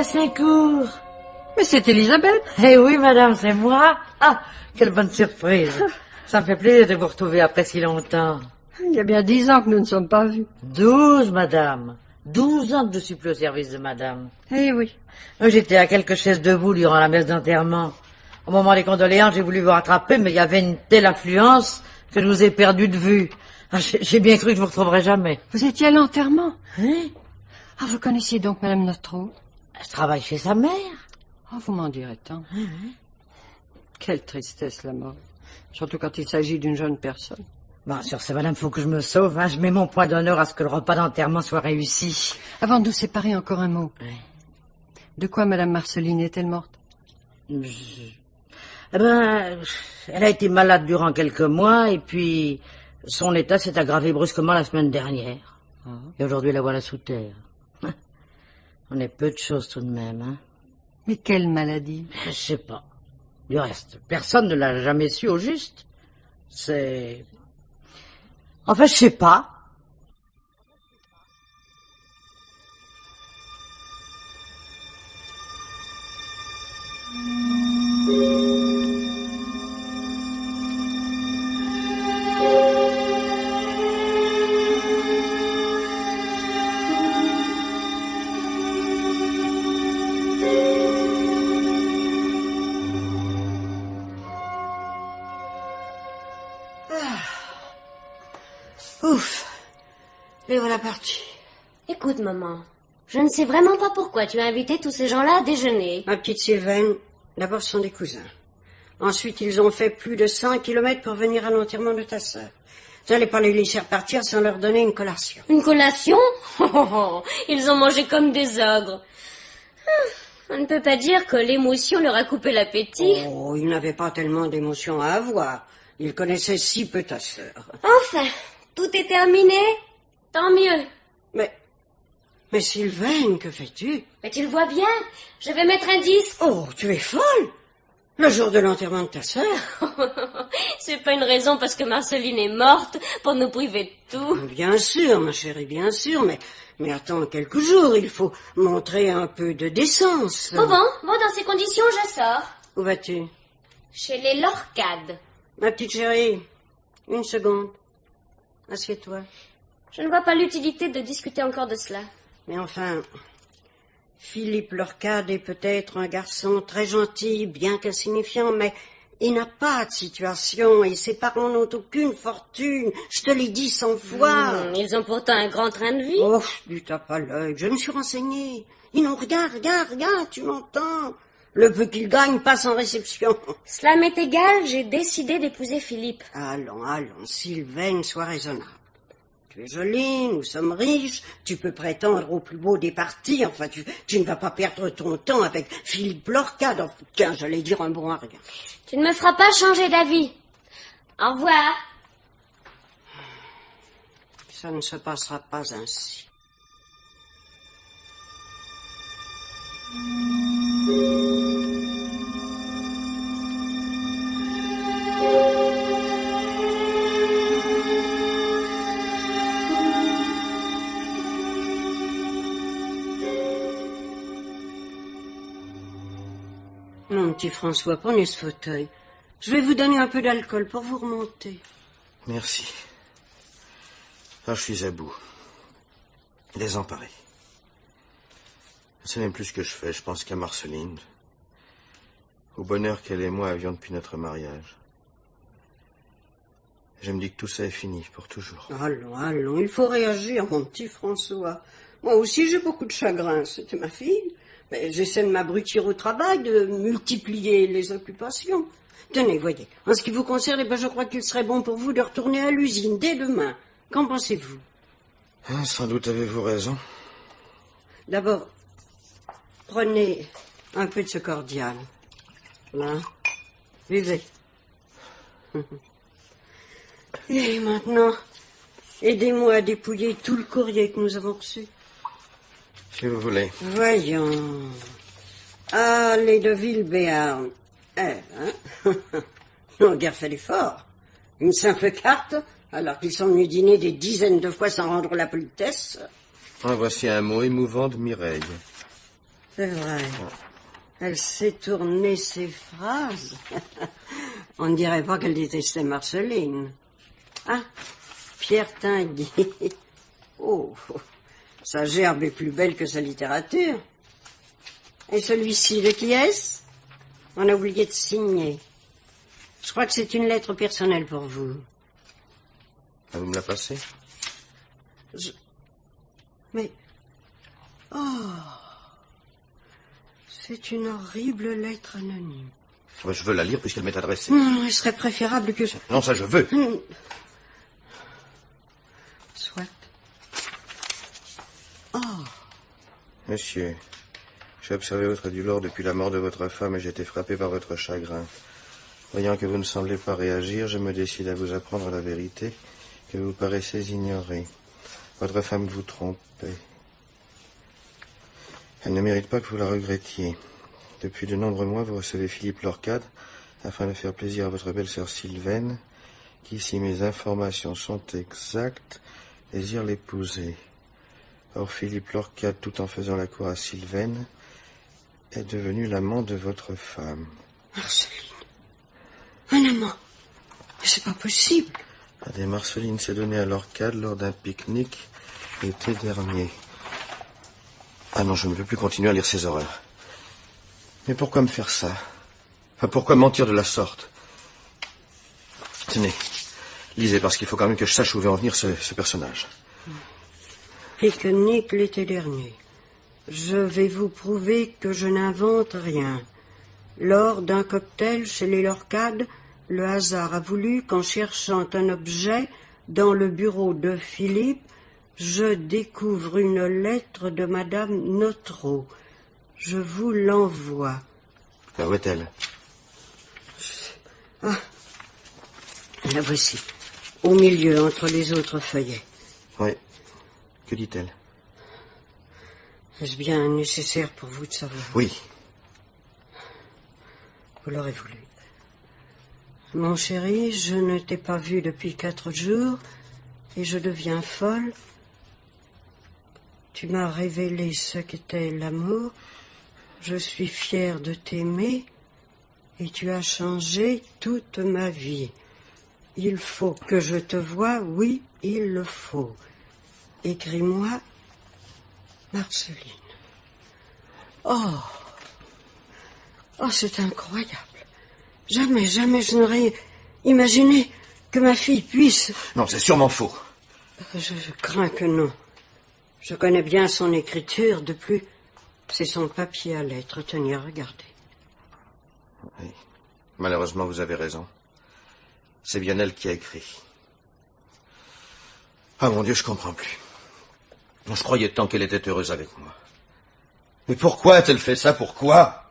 Gassincourt Mais c'est Elisabeth Eh oui, madame, c'est moi Ah, quelle bonne surprise Ça me fait plaisir de vous retrouver après si longtemps. Il y a bien dix ans que nous ne sommes pas vus. Douze, madame. Douze ans que je suis plus au service de madame. Eh oui. J'étais à quelques chaises de vous durant la messe d'enterrement. Au moment des condoléances, j'ai voulu vous rattraper, mais il y avait une telle affluence que je vous ai perdu de vue. Ah, j'ai bien cru que je vous retrouverais jamais. Vous étiez à l'enterrement Hein? Ah, vous connaissiez donc Madame Nostro Je travaille chez sa mère. Ah, vous m'en direz tant. Quelle tristesse, la mort. Surtout quand il s'agit d'une jeune personne. Bon, sur ce, madame, faut que je me sauve. Hein. Je mets mon point d'honneur à ce que le repas d'enterrement soit réussi. Avant de nous séparer, encore un mot. De quoi Madame Marceline est-elle morte? Je- Eh ben, elle a été malade durant quelques mois et puis son état s'est aggravé brusquement la semaine dernière. Et aujourd'hui, la voilà sous terre. On est peu de choses tout de même, hein. Mais quelle maladie? Je sais pas. Du reste, personne ne l'a jamais su au juste. C'est... Enfin, je sais pas. Les voilà partis. Écoute, maman, je ne sais vraiment pas pourquoi tu as invité tous ces gens-là à déjeuner. Ma petite Sylvaine, d'abord ce sont des cousins. Ensuite, ils ont fait plus de 100 kilomètres pour venir à l'enterrement de ta sœur. Vous n'allez pas les laisser repartir sans leur donner une collation. Une collation? Oh, oh, oh, Ils ont mangé comme des ogres. Ah, On ne peut pas dire que l'émotion leur a coupé l'appétit. Oh, ils n'avaient pas tellement d'émotions à avoir. Ils connaissaient si peu ta sœur. Enfin, tout est terminé. Tant mieux. Mais, mais Sylvaine, que fais-tu? Mais tu le vois bien, je vais mettre un disque. Oh, tu es folle Le jour de l'enterrement de ta sœur C'est pas une raison parce que Marceline est morte pour nous priver de tout. Bien sûr, ma chérie, bien sûr, mais, mais attends quelques jours, il faut montrer un peu de décence. Bon, bon, bon, dans ces conditions, je sors. Où vas-tu? Chez les Lorcades. Ma petite chérie, une seconde. Assieds-toi. Je ne vois pas l'utilité de discuter encore de cela. Mais enfin, Philippe Lorcade est peut-être un garçon très gentil, bien qu'insignifiant, mais il n'a pas de situation et ses parents n'ont aucune fortune. Je te l'ai dit cent fois. Hmm, ils ont pourtant un grand train de vie. Oh, du tape pas l'œil. Je me suis renseignée. Ils n'ont rien, rien, rien, tu m'entends Le peu qu'ils gagnent passe en réception. Cela m'est égal, j'ai décidé d'épouser Philippe. Allons, allons, Sylvaine, sois raisonnable. Tu es jolie, nous sommes riches, tu peux prétendre au plus beau des partis, enfin tu, tu ne vas pas perdre ton temps avec Philippe Lorcade, enfin, tiens, j'allais dire un bon à rien. Tu ne me feras pas changer d'avis. Au revoir. Ça ne se passera pas ainsi. Mon petit François, prenez ce fauteuil. Je vais vous donner un peu d'alcool pour vous remonter. Merci. Ah, je suis à bout. Désemparé. Je sais même plus ce que je fais. Je pense qu'à Marceline. Au bonheur qu'elle et moi avions depuis notre mariage. Je me dis que tout ça est fini pour toujours. Allons, allons, il faut réagir, mon petit François. Moi aussi, j'ai beaucoup de chagrin. C'était ma fille. Mais j'essaie de m'abrutir au travail, de multiplier les occupations. Tenez, voyez. En ce qui vous concerne, eh ben, je crois qu'il serait bon pour vous de retourner à l'usine dès demain. Qu'en pensez-vous? Ah, sans doute avez-vous raison. D'abord, prenez un peu de ce cordial. Là. Buvez. Et maintenant, aidez-moi à dépouiller tout le courrier que nous avons reçu. Si vous voulez. Voyons. Ah, les de Villebéarn. Eh, hein ont guère fait l'effort. Une simple carte, alors qu'ils sont venus dîner des dizaines de fois sans rendre la politesse. Ah, voici un mot émouvant de Mireille. C'est vrai. Elle sait tourner ses phrases. On ne dirait pas qu'elle détestait Marceline. Ah, Pierre Tinguy. Oh, sa gerbe est plus belle que sa littérature. Et celui-ci, de qui est-ce? On a oublié de signer. Je crois que c'est une lettre personnelle pour vous. Ah, vous me la passez? Je... Mais... Oh C'est une horrible lettre anonyme. Je veux la lire puisqu'elle m'est adressée. Non, non, il serait préférable que je... Non, ça je veux. Soit. Monsieur, j'ai observé votre douleur depuis la mort de votre femme et j'ai été frappé par votre chagrin. Voyant que vous ne semblez pas réagir, je me décide à vous apprendre la vérité que vous paraissez ignorer. Votre femme vous trompait. Elle ne mérite pas que vous la regrettiez. Depuis de nombreux mois, vous recevez Philippe Lorcade afin de faire plaisir à votre belle-sœur Sylvaine, qui, si mes informations sont exactes, désire l'épouser. Or, Philippe Lorcade, tout en faisant la cour à Sylvaine, est devenu l'amant de votre femme. Marceline. Un amant. Mais c'est pas possible. Ah, des Marceline s'est donnée à Lorcade lors d'un pique-nique l'été dernier. Ah non, je ne peux plus continuer à lire ces horreurs. Mais pourquoi me faire ça? Enfin, pourquoi mentir de la sorte? Tenez, lisez, parce qu'il faut quand même que je sache où va en venir ce, ce personnage. Pique-nique l'été dernier. Je vais vous prouver que je n'invente rien. Lors d'un cocktail chez les Lorcades, le hasard a voulu qu'en cherchant un objet dans le bureau de Philippe, je découvre une lettre de Madame Notreau. Je vous l'envoie. Ah, où est-elle? La voici, au milieu entre les autres feuillets. Oui. Que dit-elle Est-ce bien nécessaire pour vous de savoir Oui. Vous l'aurez voulu. Mon chéri, je ne t'ai pas vu depuis quatre jours et je deviens folle. Tu m'as révélé ce qu'était l'amour. Je suis fière de t'aimer et tu as changé toute ma vie. Il faut que je te voie, oui, il le faut. Écris-moi, Marceline. Oh, oh, c'est incroyable. Jamais, jamais je n'aurais imaginé que ma fille puisse. Non, c'est sûrement faux. Je, je crains que non. Je connais bien son écriture. De plus, c'est son papier à lettres. Tenez, regardez. Oui. Malheureusement, vous avez raison. C'est bien elle qui a écrit. Ah mon Dieu, je comprends plus. Je croyais tant qu'elle était heureuse avec moi. Mais pourquoi a-t-elle fait ça? Pourquoi?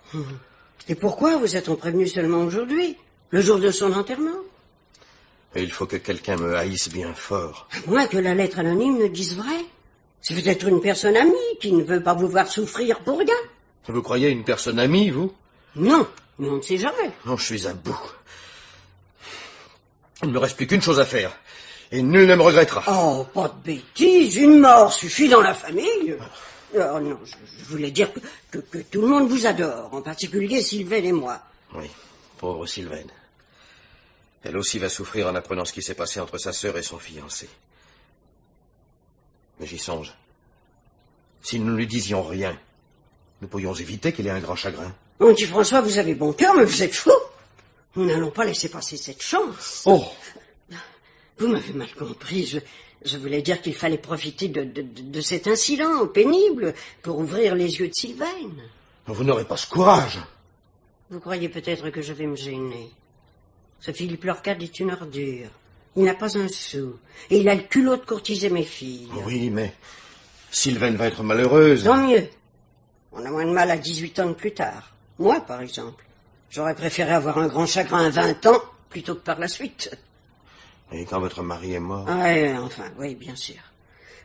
Et pourquoi vous êtes-on prévenu seulement aujourd'hui, le jour de son enterrement? Et il faut que quelqu'un me haïsse bien fort. À moins que la lettre anonyme ne dise vrai. C'est peut-être une personne amie qui ne veut pas vous voir souffrir pour rien. Vous croyez une personne amie, vous? Non, mais on ne sait jamais. Non, je suis à bout. Il ne me reste plus qu'une chose à faire. Et nul ne me regrettera. Oh, pas de bêtises, une mort suffit dans la famille. Oh non, je, je voulais dire que, que, que tout le monde vous adore, en particulier Sylvain et moi. Oui, pauvre Sylvaine. Elle aussi va souffrir en apprenant ce qui s'est passé entre sa sœur et son fiancé. Mais j'y songe. Si nous ne lui disions rien, nous pourrions éviter qu'elle ait un grand chagrin. Mon petit François, vous avez bon cœur, mais vous êtes fou. Nous n'allons pas laisser passer cette chance. Oh Vous m'avez mal compris. Je, je voulais dire qu'il fallait profiter de, de, de- de cet incident pénible pour ouvrir les yeux de Sylvaine. Vous n'aurez pas ce courage. Vous croyez peut-être que je vais me gêner. Ce Philippe Lorcade est une ordure. Il n'a pas un sou. Et il a le culot de courtiser mes filles. Oui, mais Sylvaine va être malheureuse. Tant mieux. On a moins de mal à 18 ans que plus tard. Moi, par exemple. J'aurais préféré avoir un grand chagrin à 20 ans plutôt que par la suite. Et quand votre mari est mort, Ouais, enfin, oui, bien sûr.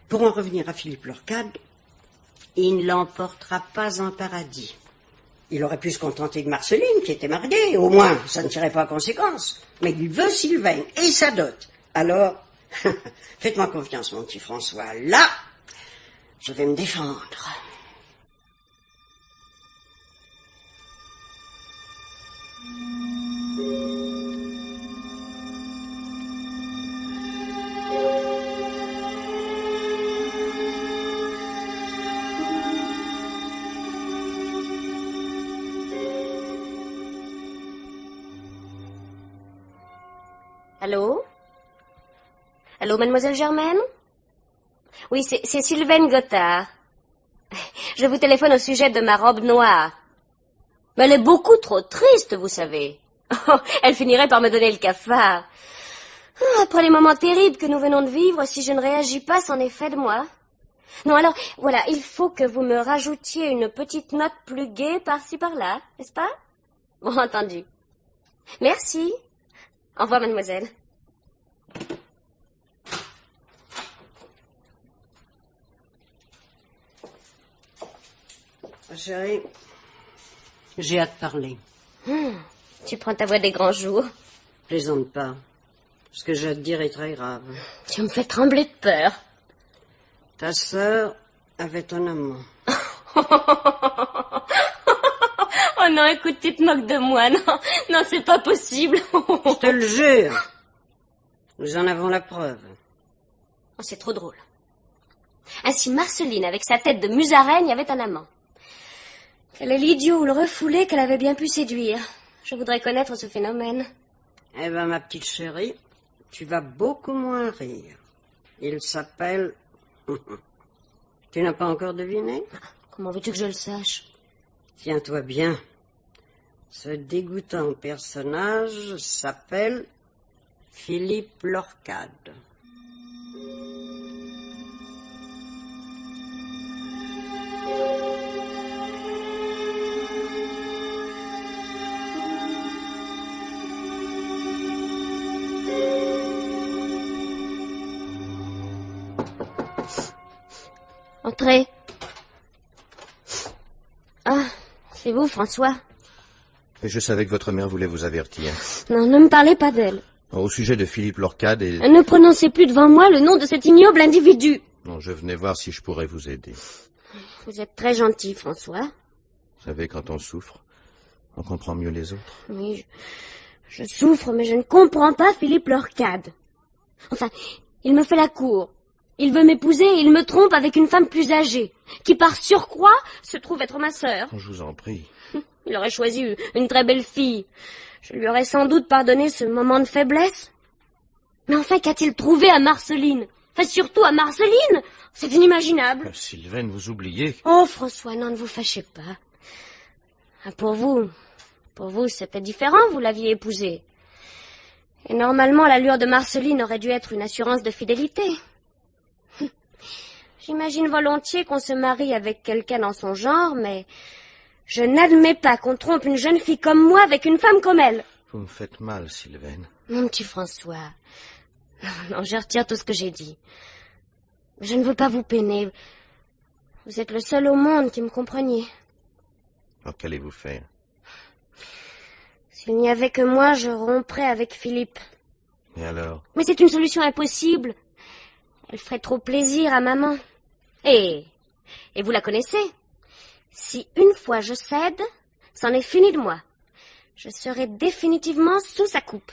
Pour en revenir à Philippe Lorcade, il ne l'emportera pas en paradis. Il aurait pu se contenter de Marceline, qui était mariée, au moins, ça ne tirait pas à conséquence. Mais il veut Sylvain et sa dot. Alors, faites-moi confiance, mon petit François. Là, je vais me défendre. Mademoiselle Germaine? Oui, c'est Sylvaine Gothard. Je vous téléphone au sujet de ma robe noire. Mais elle est beaucoup trop triste, vous savez. Elle finirait par me donner le cafard. Ah, Après les moments terribles que nous venons de vivre, si je ne réagis pas, c'en est fait de moi. Non, alors, voilà, il faut que vous me rajoutiez une petite note plus gaie par-ci par-là, n'est-ce pas? Bon, entendu. Merci. Au revoir, mademoiselle. Chérie, j'ai hâte de parler. Tu prends ta voix des grands jours. Plaisante pas. Ce que j'ai à te dire est très grave. Tu me fais trembler de peur. Ta sœur avait un amant. Oh non, écoute, tu te moques de moi. Non, non, c'est pas possible. Je te le jure. Nous en avons la preuve. Oh, c'est trop drôle. Ainsi, Marceline, avec sa tête de musaraigne, avait un amant. Quel est l'idiot ou le refoulé qu'elle avait bien pu séduire. Je voudrais connaître ce phénomène. Eh ben, ma petite chérie, tu vas beaucoup moins rire. Il s'appelle... tu n'as pas encore deviné? Comment veux-tu que je le sache? Tiens-toi bien. Ce dégoûtant personnage s'appelle Philippe Lorcade. Ah, c'est vous, François. Et je savais que votre mère voulait vous avertir. Non, ne me parlez pas d'elle. Au sujet de Philippe Lorcade et... Ne prononcez plus devant moi le nom de cet ignoble individu. Non, je venais voir si je pourrais vous aider. Vous êtes très gentil, François. Vous savez, quand on souffre, on comprend mieux les autres. Oui, je, je souffre, mais je ne comprends pas Philippe Lorcade. Enfin, il me fait la cour. Il veut m'épouser et il me trompe avec une femme plus âgée, qui par surcroît se trouve être ma sœur. Je vous en prie. Il aurait choisi une très belle fille. Je lui aurais sans doute pardonné ce moment de faiblesse. Mais enfin, qu'a-t-il trouvé à Marceline? Enfin, surtout à Marceline? C'est inimaginable. Euh, Sylvaine, vous oubliez. Oh, François, non, ne vous fâchez pas. Ah, Pour vous, pour vous, c'était différent, vous l'aviez épousée. Et normalement, l'allure de Marceline aurait dû être une assurance de fidélité. J'imagine volontiers qu'on se marie avec quelqu'un dans son genre, mais je n'admets pas qu'on trompe une jeune fille comme moi avec une femme comme elle. Vous me faites mal, Sylvaine. Mon petit François. Non, non, je retire tout ce que j'ai dit. Je ne veux pas vous peiner. Vous êtes le seul au monde qui me compreniez. Alors qu'allez-vous faire S'il n'y avait que moi, je romprais avec Philippe. Et alors? Mais c'est une solution impossible. Elle ferait trop plaisir à maman. Et, et vous la connaissez? Si une fois je cède, c'en est fini de moi. Je serai définitivement sous sa coupe.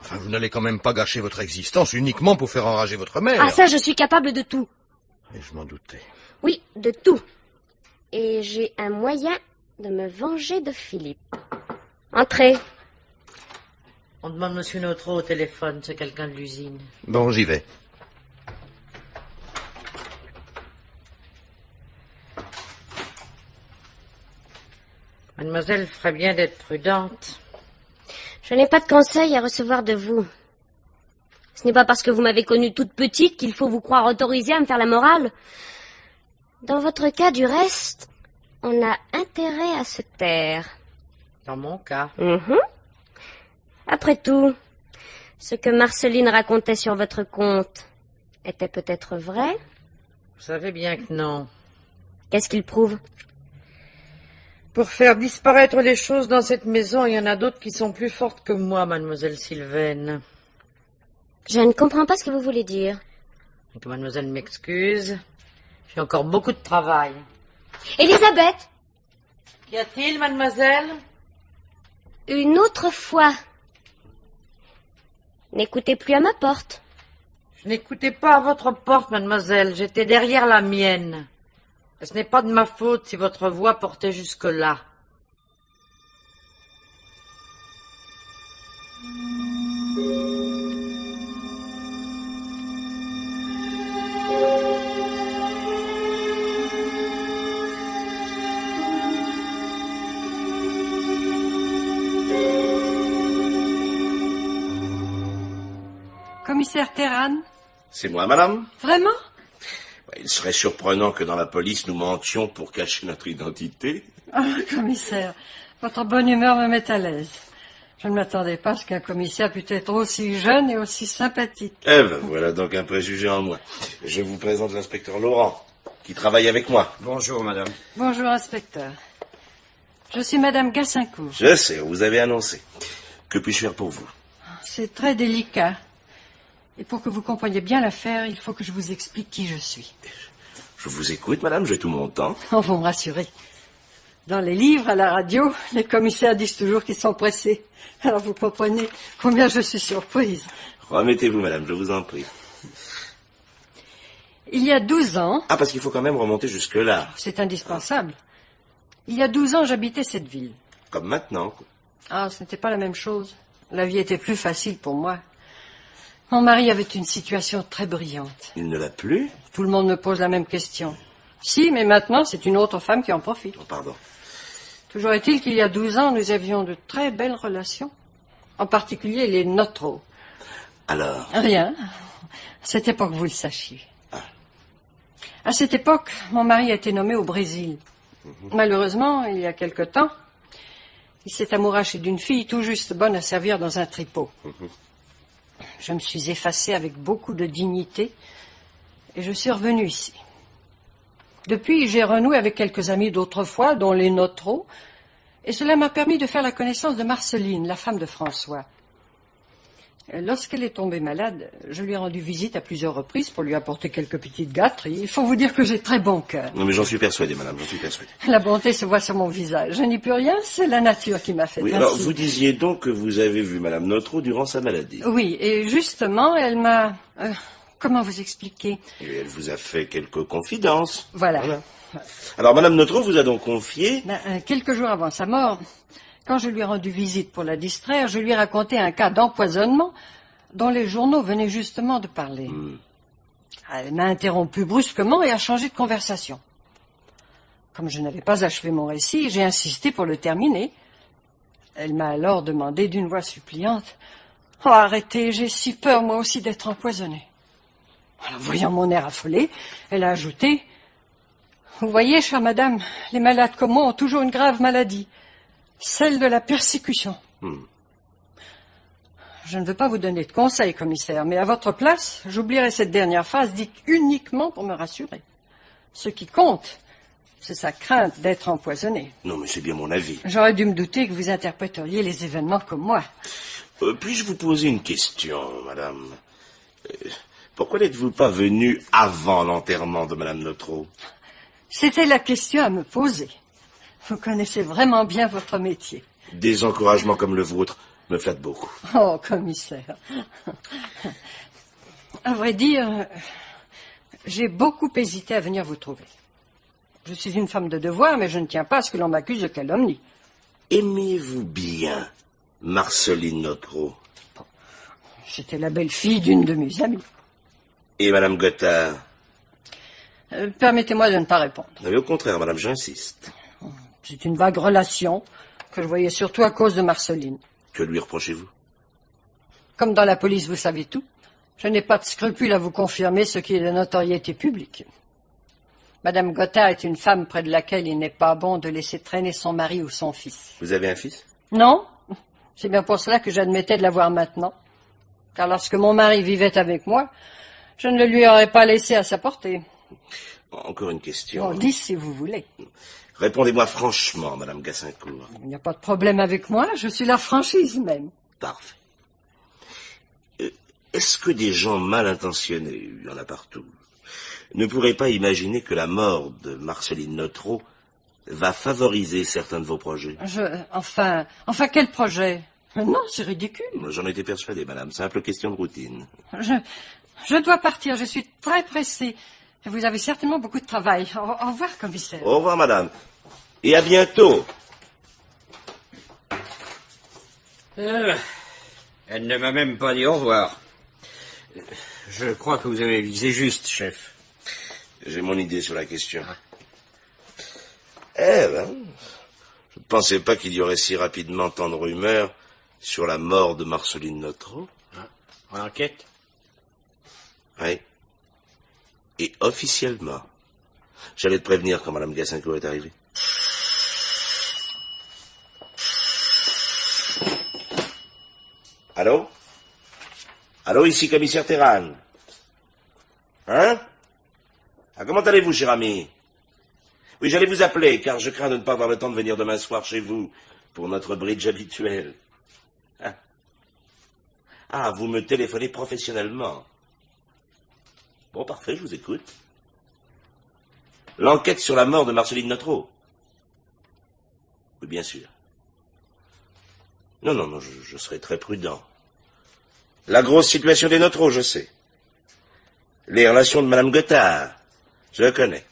Enfin, vous n'allez quand même pas gâcher votre existence uniquement pour faire enrager votre mère. Ah ça, je suis capable de tout. Et je m'en doutais. Oui, de tout. Et j'ai un moyen de me venger de Philippe. Entrez. On demande Monsieur Notro au téléphone, c'est quelqu'un de l'usine. Bon, j'y vais. Mademoiselle ferait bien d'être prudente. Je n'ai pas de conseils à recevoir de vous. Ce n'est pas parce que vous m'avez connue toute petite qu'il faut vous croire autorisée à me faire la morale. Dans votre cas, du reste, on a intérêt à se taire. Dans mon cas. Mhm. Après tout, ce que Marceline racontait sur votre compte était peut-être vrai? Vous savez bien que non. Qu'est-ce qu'il prouve? Pour faire disparaître les choses dans cette maison, il y en a d'autres qui sont plus fortes que moi, mademoiselle Sylvaine. Je ne comprends pas ce que vous voulez dire. Que mademoiselle m'excuse. J'ai encore beaucoup de travail. Elisabeth, Qu'y a-t-il, mademoiselle? Une autre fois. N'écoutez plus à ma porte. Je n'écoutais pas à votre porte, mademoiselle. J'étais derrière la mienne. Ce n'est pas de ma faute si votre voix portait jusque-là. Commissaire Terran C'est moi, madame. Vraiment? Il serait surprenant que dans la police nous mentions pour cacher notre identité. Ah, commissaire, votre bonne humeur me met à l'aise. Je ne m'attendais pas à ce qu'un commissaire puisse être aussi jeune et aussi sympathique. Eh ben, voilà donc un préjugé en moi. Je vous présente l'inspecteur Laurent, qui travaille avec moi. Bonjour, madame. Bonjour, inspecteur. Je suis Madame Gassincourt. Je sais, vous avez annoncé. Que puis-je faire pour vous? C'est très délicat. Et pour que vous compreniez bien l'affaire, il faut que je vous explique qui je suis. Je vous écoute, madame, j'ai tout mon temps. Oh, vous me rassurez. Dans les livres, à la radio, les commissaires disent toujours qu'ils sont pressés. Alors vous comprenez combien je suis surprise. Remettez-vous, madame, je vous en prie. Il y a douze ans, Ah, parce qu'il faut quand même remonter jusque-là. c'est indispensable. Il y a douze ans, j'habitais cette ville. Comme maintenant. quoi. Ah, ce n'était pas la même chose. La vie était plus facile pour moi. Mon mari avait une situation très brillante. Il ne l'a plus Tout le monde me pose la même question. Si, mais maintenant, c'est une autre femme qui en profite. Oh, pardon. Toujours est-il qu'il y a douze ans, nous avions de très belles relations. En particulier les notros. Alors, Rien. À cette époque, vous le sachiez. À cette époque, mon mari a été nommé au Brésil. Malheureusement, il y a quelque temps, il s'est amouraché d'une fille tout juste bonne à servir dans un tripot. Je me suis effacée avec beaucoup de dignité et je suis revenue ici. Depuis, j'ai renoué avec quelques amis d'autrefois, dont les notros, et cela m'a permis de faire la connaissance de Marceline, la femme de François. Lorsqu'elle est tombée malade, je lui ai rendu visite à plusieurs reprises pour lui apporter quelques petites gâteries. Il faut vous dire que j'ai très bon cœur. non mais j'en suis persuadé, madame, j'en suis persuadé. La bonté se voit sur mon visage. Je n'y peux rien, c'est la nature qui m'a fait Oui, ainsi. alors vous disiez donc que vous avez vu madame Notro durant sa maladie. Oui, et justement, elle m'a... euh, comment vous expliquer? Et elle vous a fait quelques confidences. Voilà. Alors madame Notro vous a donc confié... Ben, euh, quelques jours avant sa mort, quand je lui ai rendu visite pour la distraire, je lui ai raconté un cas d'empoisonnement dont les journaux venaient justement de parler. Hmm. Elle m'a interrompu brusquement et a changé de conversation. Comme je n'avais pas achevé mon récit, j'ai insisté pour le terminer. Elle m'a alors demandé d'une voix suppliante Oh, arrêtez, j'ai si peur moi aussi d'être empoisonnée. Alors, voyant mon air affolé, elle a ajouté Vous voyez, chère madame, les malades comme moi ont toujours une grave maladie, celle de la persécution. Hmm. Je ne veux pas vous donner de conseils, commissaire, mais à votre place, j'oublierai cette dernière phrase dite uniquement pour me rassurer. Ce qui compte, c'est sa crainte d'être empoisonné. Non mais c'est bien mon avis. J'aurais dû me douter que vous interpréteriez les événements comme moi. Euh, Puis-je vous poser une question, madame? Euh, Pourquoi n'êtes-vous pas venue avant l'enterrement de madame Notro C'était la question à me poser. Vous connaissez vraiment bien votre métier. Des encouragements comme le vôtre me flattent beaucoup. Oh, commissaire. À vrai dire, j'ai beaucoup hésité à venir vous trouver. Je suis une femme de devoir, mais je ne tiens pas à ce que l'on m'accuse de calomnie. Aimez-vous bien Marceline Notro C'était la belle-fille d'une de mes amies. et madame Gothard? Euh, Permettez-moi de ne pas répondre. Mais au contraire, madame, j'insiste. C'est une vague relation que je voyais surtout à cause de Marceline. Que lui reprochez-vous? Comme dans la police, vous savez tout. Je n'ai pas de scrupule à vous confirmer ce qui est de notoriété publique. Madame Gothard est une femme près de laquelle il n'est pas bon de laisser traîner son mari ou son fils. Vous avez un fils? Non C'est bien pour cela que j'admettais de l'avoir maintenant. Car lorsque mon mari vivait avec moi, je ne le lui aurais pas laissé à sa portée. Encore une question. Bon, dis si vous voulez. Répondez-moi franchement, madame Gassincourt. Il n'y a pas de problème avec moi, je suis la franchise même. Parfait. Euh, Est-ce que des gens mal intentionnés, il y en a partout, ne pourraient pas imaginer que la mort de Marceline Notro va favoriser certains de vos projets? Je, enfin, enfin, quel projet? Non, c'est ridicule. J'en étais persuadé, madame. Simple question de routine. Je, je dois partir, je suis très pressée. Vous avez certainement beaucoup de travail. Au, au revoir, commissaire. Au revoir, madame. Et à bientôt. Euh, elle ne m'a même pas dit au revoir. Je crois que vous avez visé juste, chef. J'ai mon idée sur la question. Eh ben, je ne pensais pas qu'il y aurait si rapidement tant de rumeurs sur la mort de Marceline Notro. Enquête? Oui. Et officiellement. J'allais te prévenir quand Madame Gassincourt est arrivée. Allô? Allô, ici commissaire Terran. Hein? Ah, Comment allez-vous, cher ami? Oui, j'allais vous appeler, car je crains de ne pas avoir le temps de venir demain soir chez vous pour notre bridge habituel. Ah vous me téléphonez professionnellement. Bon, parfait, je vous écoute. L'enquête sur la mort de Marceline Notreau. Oui, bien sûr. Non, non, non, je, serai très prudent. La grosse situation des Notreau, je sais. Les relations de Madame Gothard, je connais.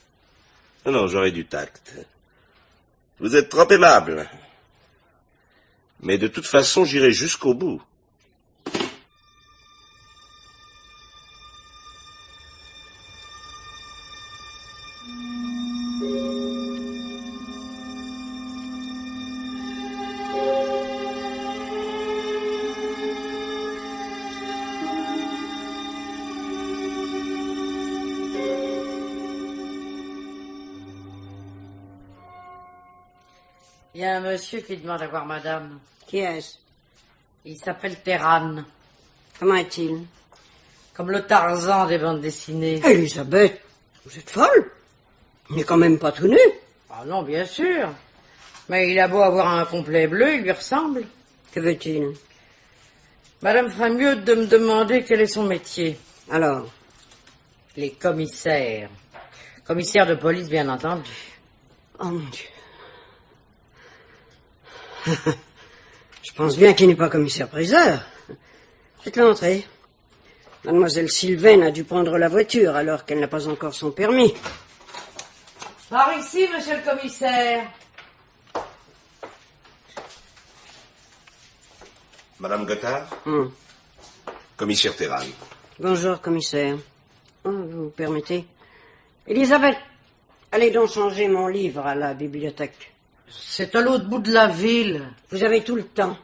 Non, non, j'aurai du tact. Vous êtes trop aimable. Mais de toute façon, j'irai jusqu'au bout. Monsieur qui demande à voir madame. Qui est-ce? Il s'appelle Terran, Comment est-il? Comme le Tarzan des bandes dessinées. Elisabeth, vous êtes folle Il n'est quand même pas tout nu. Ah non, bien sûr. Mais il a beau avoir un complet bleu, il lui ressemble. Que veut-il? Madame ferait mieux de me demander quel est son métier. Alors? Les commissaires. Commissaire de police, bien entendu. Oh mon Dieu. Je pense bien qu'il n'est pas commissaire-priseur. Faites-le entrer. Mademoiselle Sylvaine a dû prendre la voiture alors qu'elle n'a pas encore son permis. Par ici, monsieur le commissaire. Madame Gothard? Hum. Commissaire Terran. Bonjour, commissaire. Oh, vous permettez? Elisabeth, allez donc changer mon livre à la bibliothèque. C'est à l'autre bout de la ville. Vous avez tout le temps.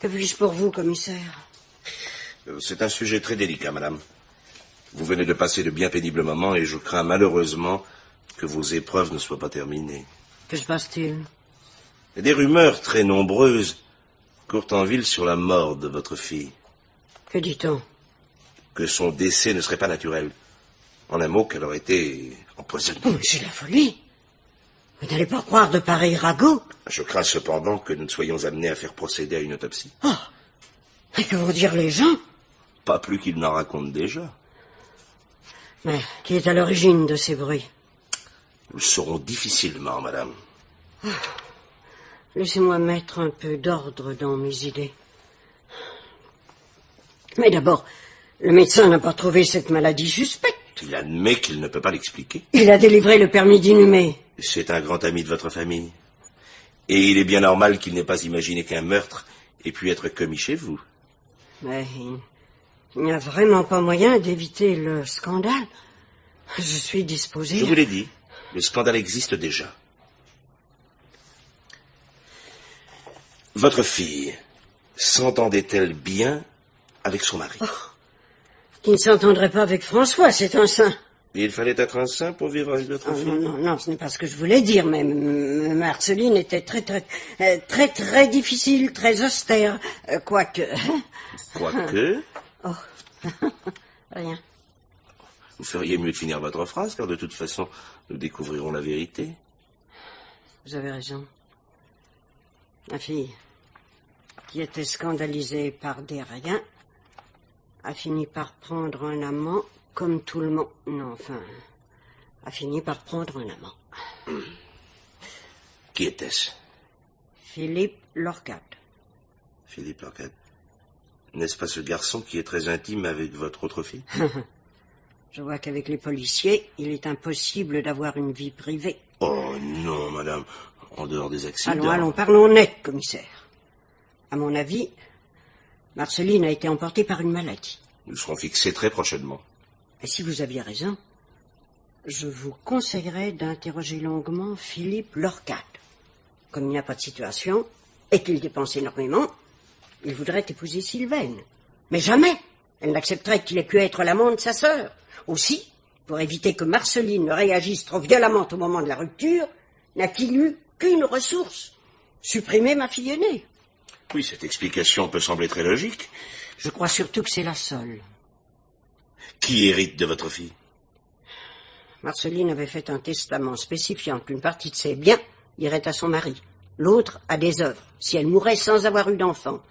Que puis-je pour vous, commissaire Euh, C'est un sujet très délicat, madame. Vous venez de passer de bien pénibles moments et je crains malheureusement que vos épreuves ne soient pas terminées. Que se passe-t-il Des rumeurs très nombreuses courent en ville sur la mort de votre fille. Que dit-on Que son décès ne serait pas naturel. En un mot, qu'elle aurait été empoisonnée. Oh, c'est la folie. Vous n'allez pas croire de pareils ragots Je crains cependant que nous ne soyons amenés à faire procéder à une autopsie. Et que vont dire les gens? Pas plus qu'ils n'en racontent déjà. Mais qui est à l'origine de ces bruits? Nous le saurons difficilement, madame. Laissez-moi mettre un peu d'ordre dans mes idées. Mais d'abord, le médecin n'a pas trouvé cette maladie suspecte. Il admet qu'il ne peut pas l'expliquer. Il a délivré le permis d'inhumer. C'est un grand ami de votre famille. Et il est bien normal qu'il n'ait pas imaginé qu'un meurtre ait pu être commis chez vous. Mais il- n'y a vraiment pas moyen d'éviter le scandale. Je suis disposé. Je vous l'ai dit, le scandale existe déjà. Votre fille s'entendait-elle bien avec son mari? Qui ne s'entendrait pas avec François, c'est un saint. Il fallait être un saint pour vivre avec votre Oh, fille non, non, non, ce n'est pas ce que je voulais dire, mais Marceline était très, très, euh, très, très difficile, très austère, euh, quoique... Quoique, Rien. vous feriez mieux de finir votre phrase, car de toute façon, nous découvrirons la vérité. Vous avez raison. Ma fille, qui était scandalisée par des riens, a fini par prendre un amant comme tout le monde. Non, enfin, a fini par prendre un amant. Qui était-ce? Philippe Lorcade. Philippe Lorcade. N'est-ce pas ce garçon qui est très intime avec votre autre fille? Je vois qu'avec les policiers, il est impossible d'avoir une vie privée. Oh non, madame, en dehors des accidents. Allons, allons, parlons net, commissaire. À mon avis, Marceline a été emportée par une maladie. Nous serons fixés très prochainement. Et si vous aviez raison, je vous conseillerais d'interroger longuement Philippe Lorcade. Comme il n'y a pas de situation, et qu'il dépense énormément, il voudrait épouser Sylvaine. Mais jamais elle n'accepterait qu'il ait pu être l'amant de sa sœur. Aussi, pour éviter que Marceline ne réagisse trop violemment au moment de la rupture, n'a-t-il eu qu'une ressource? Supprimer ma fille aînée. Oui, cette explication peut sembler très logique. Je crois surtout que c'est la seule. Qui hérite de votre fille? Marceline avait fait un testament spécifiant qu'une partie de ses biens irait à son mari, l'autre à des œuvres, si elle mourait sans avoir eu d'enfant.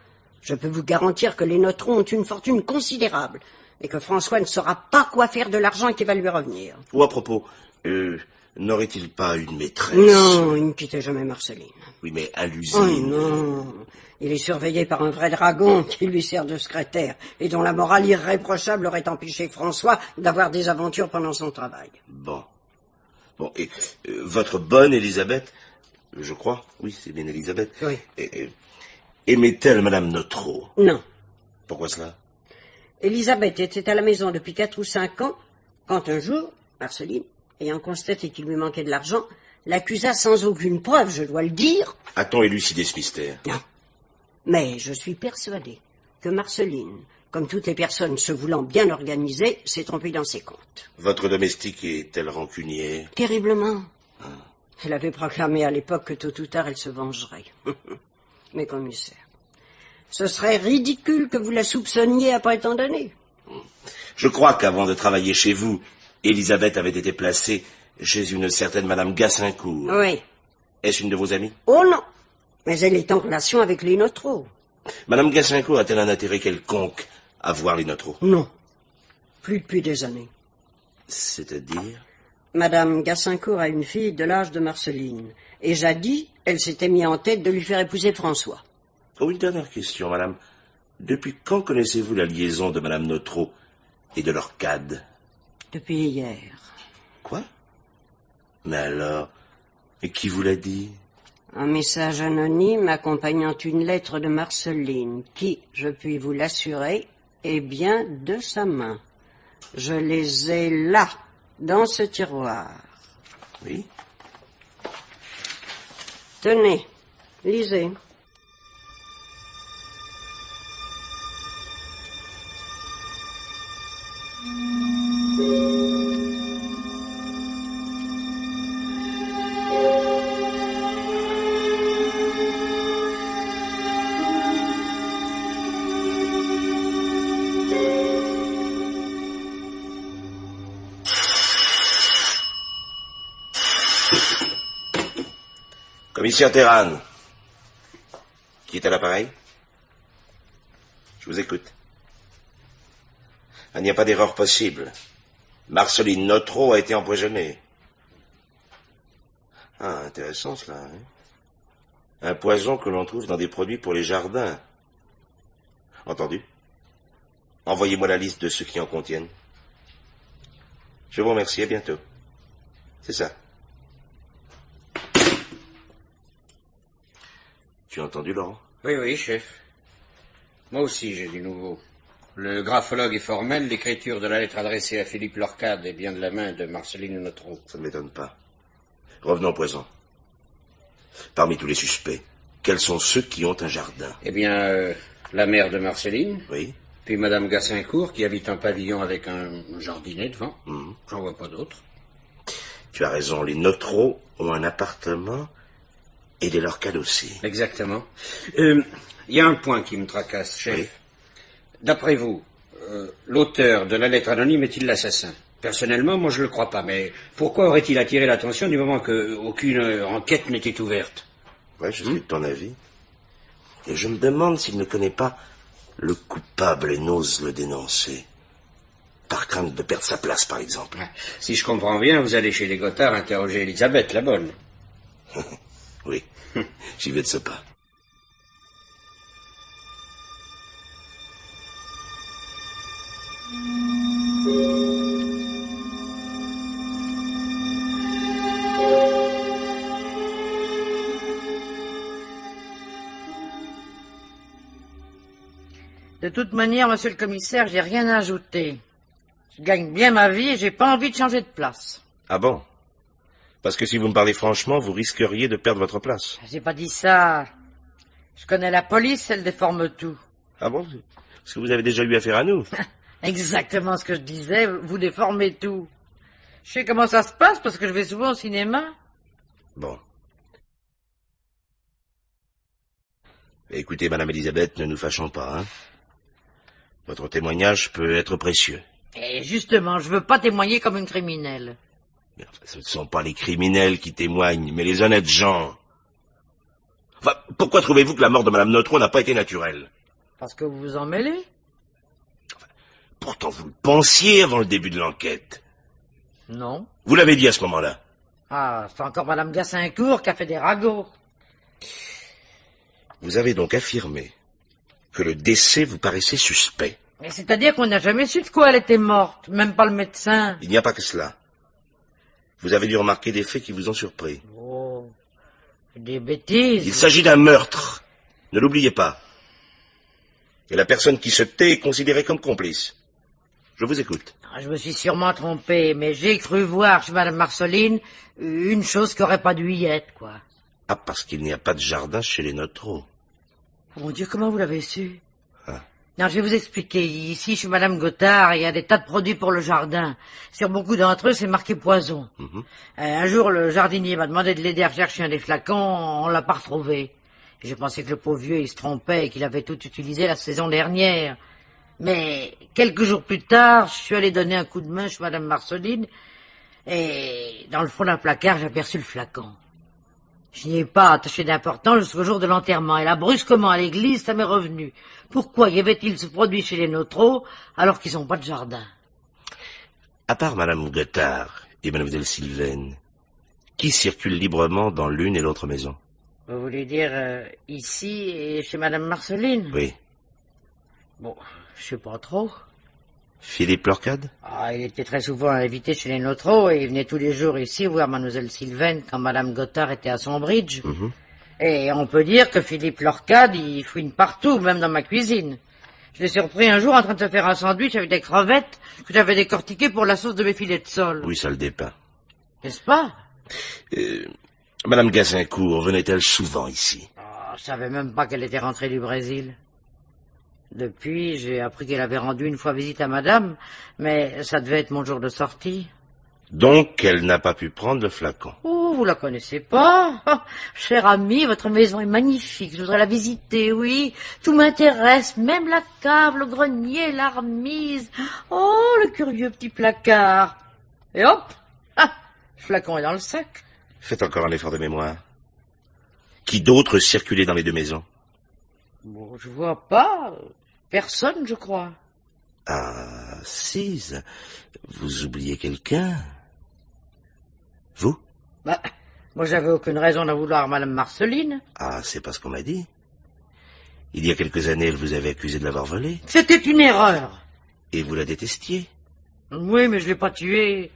Je peux vous garantir que les Notrons ont une fortune considérable et que François ne saura pas quoi faire de l'argent qui va lui revenir. Ou à propos, euh, n'aurait-il pas une maîtresse? Non, il ne quittait jamais Marceline. Oui, mais à Oh l'usine. non, il est surveillé par un vrai dragon qui lui sert de secrétaire et dont la morale irréprochable aurait empêché François d'avoir des aventures pendant son travail. Bon. Bon, et euh, votre bonne Élisabeth, je crois, oui, c'est bien Élisabeth, Oui. et- et- aimait-elle Madame Notreau? Non. Pourquoi cela? Elisabeth était à la maison depuis quatre ou cinq ans quand un jour, Marceline, ayant constaté qu'il lui manquait de l'argent, l'accusa sans aucune preuve, je dois le dire. A-t-on élucidé ce mystère? Non. Mais je suis persuadé que Marceline, comme toutes les personnes se voulant bien organisées, s'est trompée dans ses comptes. Votre domestique est-elle rancunière? Terriblement. Elle avait proclamé à l'époque que tôt ou tard elle se vengerait. Mes commissaires, ce serait ridicule que vous la soupçonniez après tant d'années. Je crois qu'avant de travailler chez vous, Élisabeth avait été placée chez une certaine Madame Gassincourt. Oui. Est-ce une de vos amies? Oh non. Mais elle est en relation avec les Notreaux. Madame Gassincourt a-t-elle un intérêt quelconque à voir les Notreaux Non. Plus depuis des années. C'est-à-dire? Madame Gassincourt a une fille de l'âge de Marceline. Et jadis, elle s'était mis en tête de lui faire épouser François. Oh, une dernière question, Madame. Depuis quand connaissez-vous la liaison de Madame Notreau et de leur cad Depuis hier. Quoi? Mais alors, et qui vous l'a dit? Un message anonyme accompagnant une lettre de Marceline qui, je puis vous l'assurer, est bien de sa main. Je les ai là, dans ce tiroir. Oui Tenez, lisez. Commissaire Terran. Qui est à l'appareil? Je vous écoute. Il n'y a pas d'erreur possible. Marceline Notreau a été empoisonnée. Ah, intéressant cela. hein. Un poison que l'on trouve dans des produits pour les jardins. Entendu Envoyez-moi la liste de ceux qui en contiennent. Je vous remercie, à bientôt. C'est ça. Tu as entendu, Laurent Oui, oui, chef. Moi aussi, j'ai du nouveau. Le graphologue est formel, l'écriture de la lettre adressée à Philippe Lorcade est bien de la main de Marceline Notreau. Ça ne m'étonne pas. Revenons au poison. Parmi tous les suspects, quels sont ceux qui ont un jardin? Eh bien, euh, la mère de Marceline, Oui puis Madame Gassincourt, qui habite un pavillon avec un jardinet devant. Mhm. J'en vois pas d'autres. Tu as raison, les Notreau ont un appartement et les Lorcade aussi. Exactement. Euh, Il y a un point qui me tracasse, chef. Oui. D'après vous, euh, l'auteur de la lettre anonyme est-il l'assassin? Personnellement, moi je le crois pas, mais pourquoi aurait-il attiré l'attention du moment qu'aucune euh, enquête n'était ouverte? Ouais, je suis de ton avis. Et je me demande s'il ne connaît pas le coupable et n'ose le dénoncer. Par crainte de perdre sa place, par exemple. Si je comprends bien, vous allez chez les Gothard interroger Elisabeth, la bonne. Oui, j'y vais de ce pas. De toute manière, monsieur le commissaire, j'ai rien à ajouter. Je gagne bien ma vie et j'ai pas envie de changer de place. Ah bon? Parce que si vous me parlez franchement, vous risqueriez de perdre votre place. J'ai pas dit ça. Je connais la police, elle déforme tout. Ah bon? Parce que vous avez déjà eu affaire à nous. Exactement ce que je disais, vous déformez tout. Je sais comment ça se passe parce que je vais souvent au cinéma. Bon. Écoutez, Madame Elisabeth, ne nous fâchons pas, hein. Votre témoignage peut être précieux. Et justement, je veux pas témoigner comme une criminelle. Mais enfin, ce ne sont pas les criminels qui témoignent, mais les honnêtes gens. Enfin, pourquoi trouvez-vous que la mort de Madame Notro n'a pas été naturelle? Parce que vous vous en mêlez Pourtant, vous le pensiez avant le début de l'enquête. Non. Vous l'avez dit à ce moment-là. Ah, c'est encore Madame Gassincourt qui a fait des ragots. Vous avez donc affirmé que le décès vous paraissait suspect. Mais c'est-à-dire qu'on n'a jamais su de quoi elle était morte, même pas le médecin. Il n'y a pas que cela. Vous avez dû remarquer des faits qui vous ont surpris. Oh, des bêtises. Il s'agit d'un meurtre. Ne l'oubliez pas. Et la personne qui se tait est considérée comme complice. Je vous écoute. Ah, Je me suis sûrement trompé, mais j'ai cru voir chez Madame Marceline une chose qui aurait pas dû y être, quoi. Ah, parce qu'il n'y a pas de jardin chez les Notro. Oh mon Dieu, comment vous l'avez su? Non, je vais vous expliquer. Ici, chez Madame Gothard, il y a des tas de produits pour le jardin. Sur beaucoup d'entre eux, c'est marqué poison. Mhm. Euh, un jour, le jardinier m'a demandé de l'aider à rechercher un des flacons. On l'a pas retrouvé. J'ai pensé que le pauvre vieux, il se trompait et qu'il avait tout utilisé la saison dernière. Mais quelques jours plus tard, je suis allé donner un coup de main chez Madame Marceline et dans le fond d'un placard, j'ai aperçu le flacon. Je n'y ai pas attaché d'importance jusqu'au jour de l'enterrement. Et là, brusquement, à l'église, ça m'est revenu. Pourquoi y avait-il ce produit chez les Notros alors qu'ils n'ont pas de jardin? À part Madame Gothard et Mademoiselle Sylvaine, qui circule librement dans l'une et l'autre maison? Vous voulez dire euh, ici et chez Madame Marceline? Oui. Bon, je sais pas trop. Philippe Lorcade Ah, il était très souvent invité chez les Notros et il venait tous les jours ici voir Mademoiselle Sylvaine quand Madame Gothard était à son bridge. Mhm. Et on peut dire que Philippe Lorcade, il fouine partout, même dans ma cuisine. Je l'ai surpris un jour en train de se faire un sandwich avec des crevettes que j'avais décortiquées pour la sauce de mes filets de sol. Oui, ça le dépeint. N'est-ce pas? Euh, Madame Gazincourt venait-elle souvent ici? Oh, Je savais même pas qu'elle était rentrée du Brésil. Depuis, j'ai appris qu'elle avait rendu une fois visite à madame, mais ça devait être mon jour de sortie. Donc, elle n'a pas pu prendre le flacon. Oh, vous la connaissez pas? Oh, Cher ami, votre maison est magnifique, je voudrais la visiter, oui. Tout m'intéresse, même la cave, le grenier, la remise. Oh, le curieux petit placard. Et hop ah, Le flacon est dans le sac. Faites encore un effort de mémoire. Qui d'autre circulait dans les deux maisons? Bon, je vois pas. Personne, je crois. Ah, Cise, vous oubliez quelqu'un? Vous? Bah, moi, j'avais aucune raison d'en vouloir à Madame Marceline. Ah, c'est pas ce qu'on m'a dit. Il y a quelques années, elle vous avait accusé de l'avoir volé, C'était une erreur. et vous la détestiez? Oui, mais je l'ai pas tuée.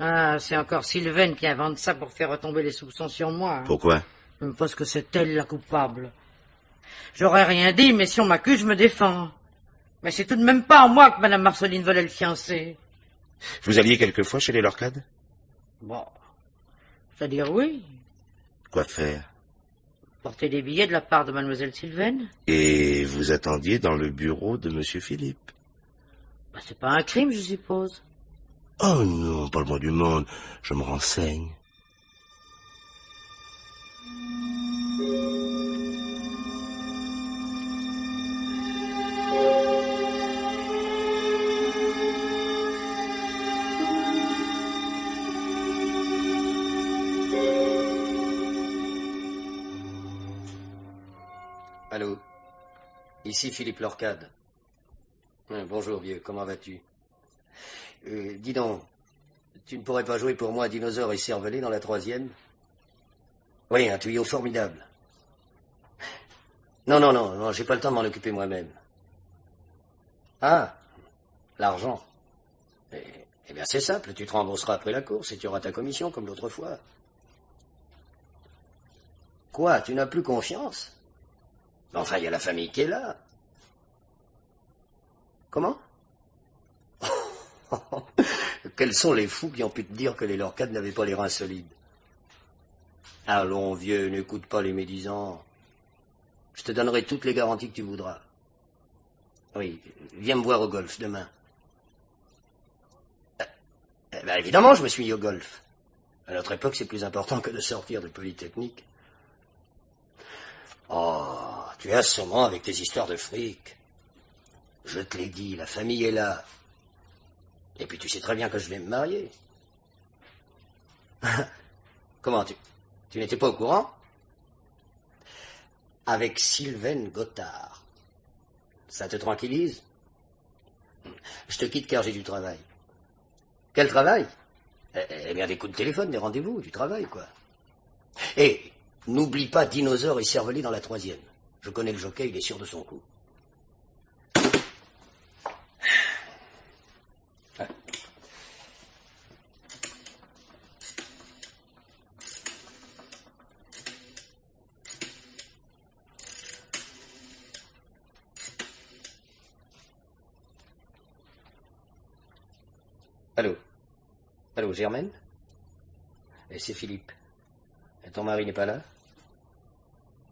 Ah, c'est encore Sylvaine qui invente ça pour faire retomber les soupçons sur moi. Pourquoi? Parce que c'est elle la coupable. J'aurais rien dit, mais si on m'accuse, je me défends. Mais c'est tout de même pas en moi que Madame Marceline volait le fiancé. Vous alliez quelquefois chez les Lorcades? Bon. C'est-à-dire oui. Quoi faire? Porter des billets de la part de Mademoiselle Sylvaine. Et vous attendiez dans le bureau de Monsieur Philippe? Bah, c'est pas un crime, je suppose. Oh non, pas le moins du monde. Je me renseigne. Ici Philippe Lorcade. Euh, bonjour vieux, comment vas-tu? Euh, Dis donc, tu ne pourrais pas jouer pour moi dinosaure et cervelet dans la troisième? Oui, un tuyau formidable. Non, non, non, non, j'ai pas le temps de m'en occuper moi-même. Ah, l'argent. Eh, eh bien c'est simple, tu te rembourseras après la course et tu auras ta commission comme l'autre fois. Quoi, tu n'as plus confiance? Enfin, il y a la famille qui est là. Comment Quels sont les fous qui ont pu te dire que les Lorcades n'avaient pas les reins solides Allons, vieux, n'écoute pas les médisants. Je te donnerai toutes les garanties que tu voudras. Oui, viens me voir au golf demain. Eh, eh ben, évidemment, je me suis mis au golf. À notre époque, c'est plus important que de sortir de Polytechnique. Oh, tu es assommant avec tes histoires de fric. Je te l'ai dit, la famille est là. Et puis tu sais très bien que je vais me marier. Comment tu... Tu n'étais pas au courant? Avec Sylvaine Gothard. Ça te tranquillise? Je te quitte car j'ai du travail. Quel travail? Eh, eh bien, des coups de téléphone, des rendez-vous, du travail, quoi. Et n'oublie pas Dinosaure et Cervelet dans la troisième. Je connais le jockey, il est sûr de son coup. Allô? Allô, Germaine? Et c'est Philippe. Et ton mari n'est pas là?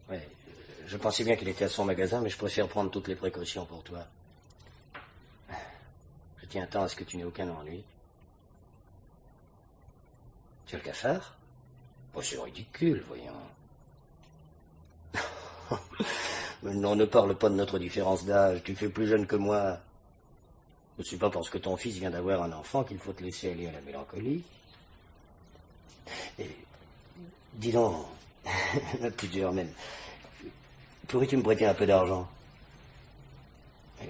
Oui, je pensais bien qu'il était à son magasin, mais je préfère prendre toutes les précautions pour toi. Je tiens tant à ce que tu n'aies aucun ennui. Tu as le cafard? Oh, C'est ridicule, voyons. non, ne parle pas de notre différence d'âge. Tu fais plus jeune que moi. Ce n'est pas parce que ton fils vient d'avoir un enfant qu'il faut te laisser aller à la mélancolie. Et, dis donc, petite Germaine, pourrais-tu me prêter un peu d'argent?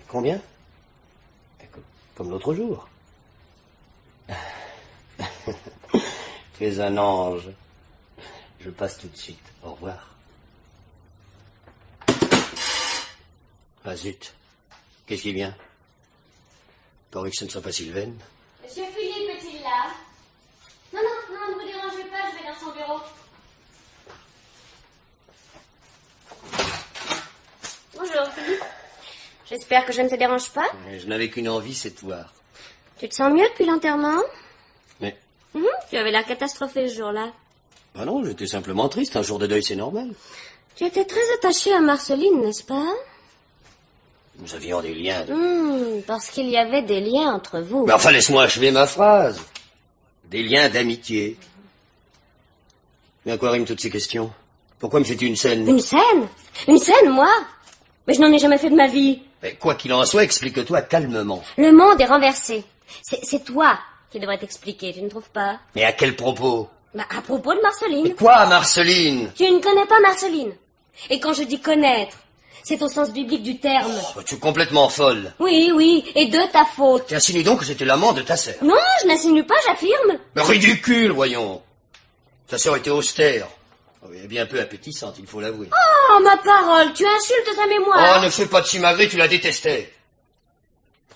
Combien? Comme l'autre jour. tu es un ange. Je passe tout de suite. Au revoir. Ah zut. Qu'est-ce qui vient? Paraît que ce ne soit pas Sylvaine. Monsieur Philippe est-il là? Non, non, non, ne vous dérangez pas, je vais dans son bureau. Bonjour Philippe. J'espère que je ne te dérange pas. Je n'avais qu'une envie, c'est de voir. Tu te sens mieux depuis l'enterrement? Mais. Mhm, tu avais l'air catastrophé ce jour-là. Ah non, j'étais simplement triste. Un jour de deuil, c'est normal. Tu étais très attaché à Marceline, n'est-ce pas? Nous avions des liens. Hmm, parce qu'il y avait des liens entre vous. Mais enfin, laisse-moi achever ma phrase. Des liens d'amitié. Mais à quoi riment toutes ces questions Pourquoi me fais-tu une scène Une scène? Une scène, moi? Mais je n'en ai jamais fait de ma vie. Mais quoi qu'il en soit, explique-toi calmement. Le monde est renversé. C'est toi qui devrais t'expliquer, tu ne trouves pas? Mais à quel propos? Bah, à propos de Marceline. Quoi, Marceline? Tu ne connais pas Marceline. Et quand je dis connaître, c'est au sens biblique du terme. Oh, Tu es complètement folle. Oui, oui, et de ta faute. Tu insinues donc que j'étais l'amant de ta sœur. Non, je n'insinue pas, j'affirme. Mais ridicule, voyons. Ta sœur était austère. Oh, et bien peu appétissante, il faut l'avouer. Oh, ma parole, tu insultes sa mémoire. Oh, ne fais pas de simagrée, tu la détestais.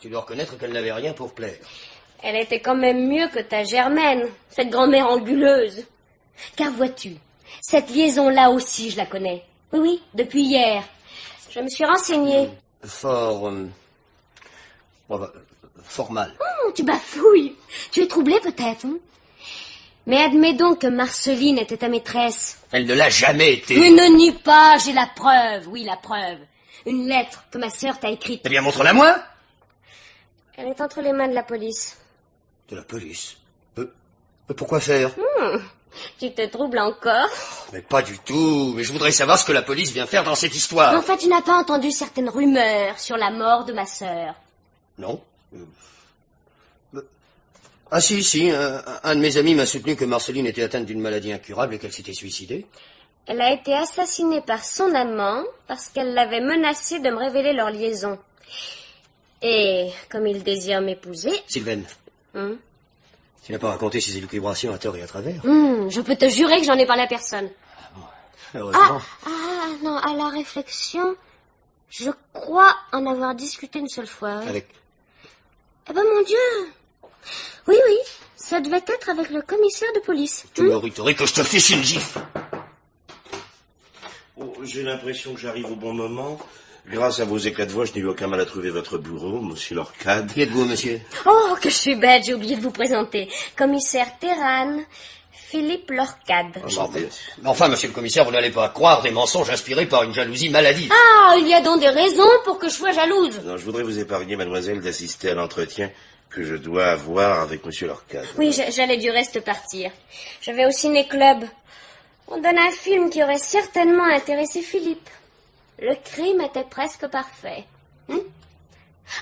Tu dois reconnaître qu'elle n'avait rien pour plaire. Elle était quand même mieux que ta Germaine, cette grand-mère anguleuse. Car vois-tu, cette liaison-là aussi, je la connais. Oui, oui, depuis hier. Je me suis renseignée. Fort... euh, fort mal. Hum, tu bafouilles. Tu es troublée peut-être. hein Mais admets donc que Marceline était ta maîtresse. Elle ne l'a jamais été. Mais ne nie pas, j'ai la preuve. Oui, la preuve. Une lettre que ma sœur t'a écrite. Eh bien, montre-la moi. Elle est entre les mains de la police. De la police. Euh, mais pourquoi faire? Hum, tu te troubles encore Mais pas du tout. Mais je voudrais savoir ce que la police vient faire dans cette histoire. En fait, tu n'as pas entendu certaines rumeurs sur la mort de ma sœur. Non. Euh, euh, Ah si, si. Un, un de mes amis m'a soutenu que Marceline était atteinte d'une maladie incurable et qu'elle s'était suicidée. Elle a été assassinée par son amant parce qu'elle l'avait menacé de me révéler leur liaison. Et comme il désire m'épouser, Sylvaine, hum, tu n'as pas raconté ces élucubrations à tort et à travers. hum, je peux te jurer que j'en ai parlé à personne. Heureusement. Ah, non, à la réflexion, je crois en avoir discuté une seule fois. oui. Avec... Eh ben mon Dieu Oui, oui, ça devait être avec le commissaire de police. Tu mériterais que je te fiche une gifle. Oh, J'ai l'impression que j'arrive au bon moment. Grâce à vos éclats de voix, je n'ai eu aucun mal à trouver votre bureau, monsieur Lorcade. Qui êtes-vous, monsieur Oh, que je suis bête, j'ai oublié de vous présenter. Commissaire Terran, Philippe Lorcade. Mais enfin, monsieur le commissaire, vous n'allez pas croire des mensonges inspirés par une jalousie maladive. Ah, il y a donc des raisons pour que je sois jalouse. Non, je voudrais vous épargner, mademoiselle, d'assister à l'entretien que je dois avoir avec monsieur Lorcade. Oui, j'a- j'allais du reste partir. Je vais au ciné-club. On donne un film qui aurait certainement intéressé Philippe. Le crime était presque parfait. Hein?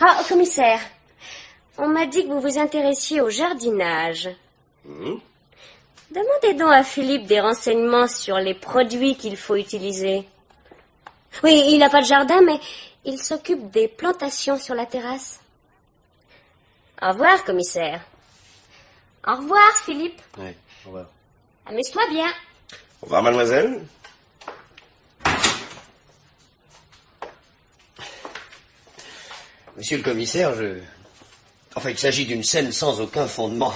Ah, commissaire, on m'a dit que vous vous intéressiez au jardinage. Hmm? Demandez donc à Philippe des renseignements sur les produits qu'il faut utiliser. Oui, il n'a pas de jardin, mais il s'occupe des plantations sur la terrasse. Au revoir, commissaire. Au revoir, Philippe. Oui, au revoir. Amuse-toi bien. Au revoir, mademoiselle. Monsieur le commissaire, je... Enfin, il s'agit d'une scène sans aucun fondement.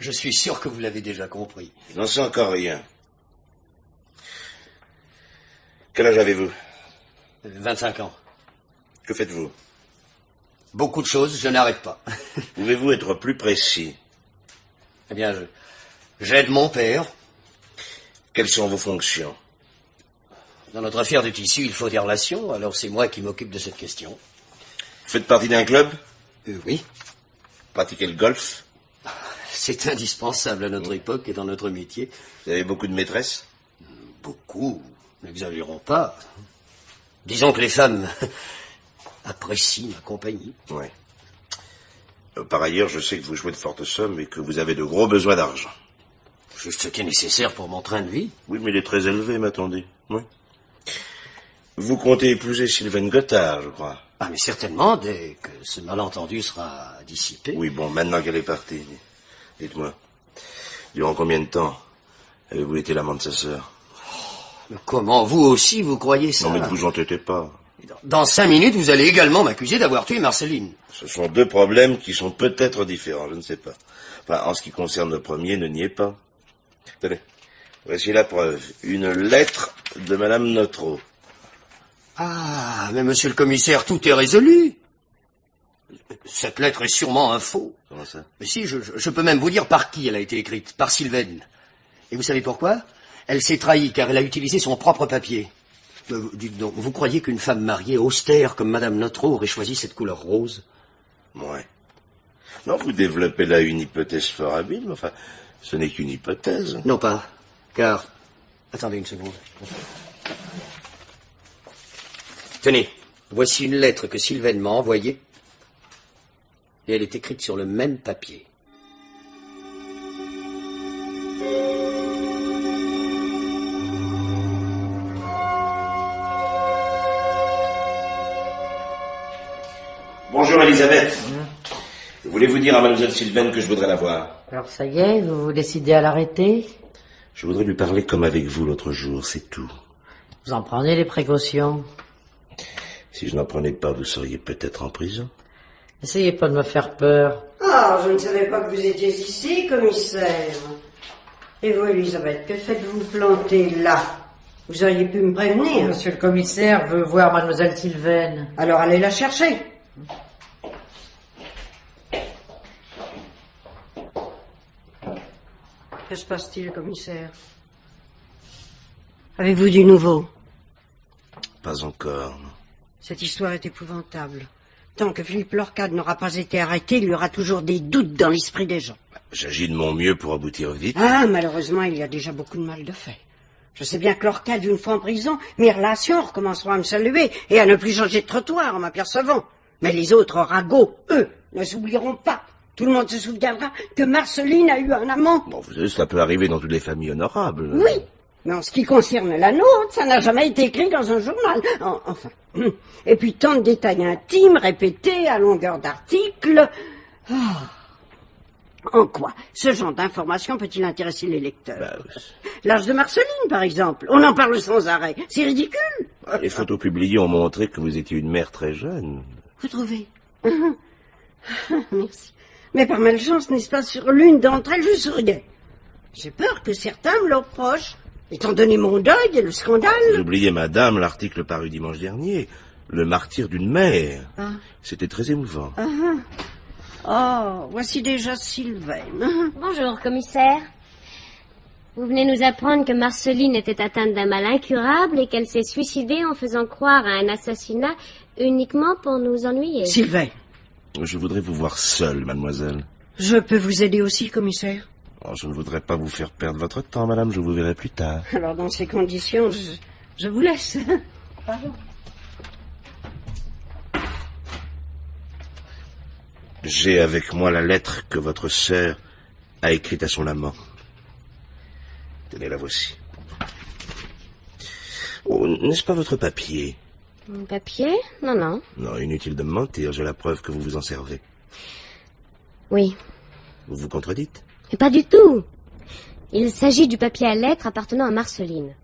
Je suis sûr que vous l'avez déjà compris. Je n'en sais encore rien. Quel âge avez-vous? 25 ans. Que faites-vous? Beaucoup de choses, je n'arrête pas. Pouvez-vous être plus précis? Eh bien, je... j'aide mon père. Quelles sont vos fonctions? Dans notre affaire de tissu, il faut des relations, alors c'est moi qui m'occupe de cette question. Vous faites partie d'un club Euh, oui, Pratiquez le golf c'est indispensable à notre époque et dans notre métier. Vous avez beaucoup de maîtresses Beaucoup, n'exagérons pas. Disons que les femmes apprécient ma compagnie. Oui. Euh, Par ailleurs, je sais que vous jouez de fortes sommes et que vous avez de gros besoins d'argent. Juste ce qui est nécessaire pour mon train de vie. Oui, mais il est très élevé, m'attendez. Oui. Vous comptez épouser Sylvaine Gothard, je crois. Ah, mais certainement, dès que ce malentendu sera dissipé. Oui, bon, maintenant qu'elle est partie, dites-moi, durant combien de temps avez-vous été l'amant de sa sœur? Mais comment vous aussi vous croyez ça? Non, mais ne vous entêtez pas. Dans- cinq minutes, vous allez également m'accuser d'avoir tué Marceline. Ce sont deux problèmes qui sont peut-être différents, je ne sais pas. Enfin, en ce qui concerne le premier, ne niez pas. Tenez, voici la preuve. Une lettre de Madame Notreau. Ah, mais monsieur le commissaire, tout est résolu. Cette lettre est sûrement un faux. Comment ça? Mais si, je, peux même vous dire par qui elle a été écrite. Par Sylvaine. Et vous savez pourquoi? Elle s'est trahie car elle a utilisé son propre papier. Mais vous- dites donc, vous croyez qu'une femme mariée, austère comme Madame Notreau, aurait choisi cette couleur rose? Ouais. Non, vous développez là une hypothèse fort habile, mais enfin, ce n'est qu'une hypothèse. Non pas, car... Attendez une seconde. Tenez, voici une lettre que Sylvaine m'a envoyée. Et elle est écrite sur le même papier. Bonjour, Elisabeth. Voulez-vous dire à Mademoiselle Sylvaine que je voudrais la voir? Alors ça y est, vous vous décidez à l'arrêter? Je voudrais lui parler comme avec vous l'autre jour, c'est tout. Vous en prenez les précautions. Si je n'en prenais pas, vous seriez peut-être en prison. Essayez pas de me faire peur. Ah, je ne savais pas que vous étiez ici, commissaire. Et vous, Elisabeth, que faites-vous planter là? Vous auriez pu me prévenir. Monsieur le commissaire veut voir mademoiselle Sylvaine. Alors allez la chercher. Que se passe-t-il, commissaire? Avez-vous du nouveau? Pas encore. Cette histoire est épouvantable. Tant que Philippe Lorcade n'aura pas été arrêté, il y aura toujours des doutes dans l'esprit des gens. J'agis de mon mieux pour aboutir vite. Ah, malheureusement, il y a déjà beaucoup de mal de fait. Je sais bien que Lorcade, une fois en prison, mes relations recommenceront à me saluer et à ne plus changer de trottoir en m'apercevant. Mais les autres ragots, eux, ne s'oublieront pas. Tout le monde se souviendra que Marceline a eu un amant. Bon, vous savez, cela peut arriver dans toutes les familles honorables. Oui, mais en ce qui concerne la nôtre, ça n'a jamais été écrit dans un journal. En- enfin. Et puis tant de détails intimes répétés à longueur d'articles. Ah. En quoi ce genre d'information peut-il intéresser les lecteurs Bah. L'âge de Marceline, par exemple. On en parle sans arrêt. C'est ridicule. les photos publiées ont montré que vous étiez une mère très jeune. Vous trouvez Merci. Mais par malchance, n'est-ce pas, sur l'une d'entre elles, je souriais. J'ai peur que certains me le reprochent, étant donné mon deuil et le scandale. Vous oubliez, madame, l'article paru dimanche dernier. Le martyr d'une mère. Ah. C'était très émouvant. Ah, ah. Uh-huh. Oh, voici déjà Sylvaine. Ah, ah. Bonjour, commissaire. Vous venez nous apprendre que Marceline était atteinte d'un mal incurable et qu'elle s'est suicidée en faisant croire à un assassinat uniquement pour nous ennuyer. Sylvain, Je voudrais vous voir seule, mademoiselle. je peux vous aider aussi, commissaire Oh, je ne voudrais pas vous faire perdre votre temps, madame. Je vous verrai plus tard. Alors, dans ces conditions, je, je vous laisse. J'ai avec moi la lettre que votre sœur a écrite à son amant. Tenez, la voici. Oh, n'est-ce pas votre papier? Mon papier? Non, non. Non, inutile de me mentir, j'ai la preuve que vous vous en servez. Oui. Vous vous contredites Mais pas du tout. Il s'agit du papier à lettres appartenant à Marceline.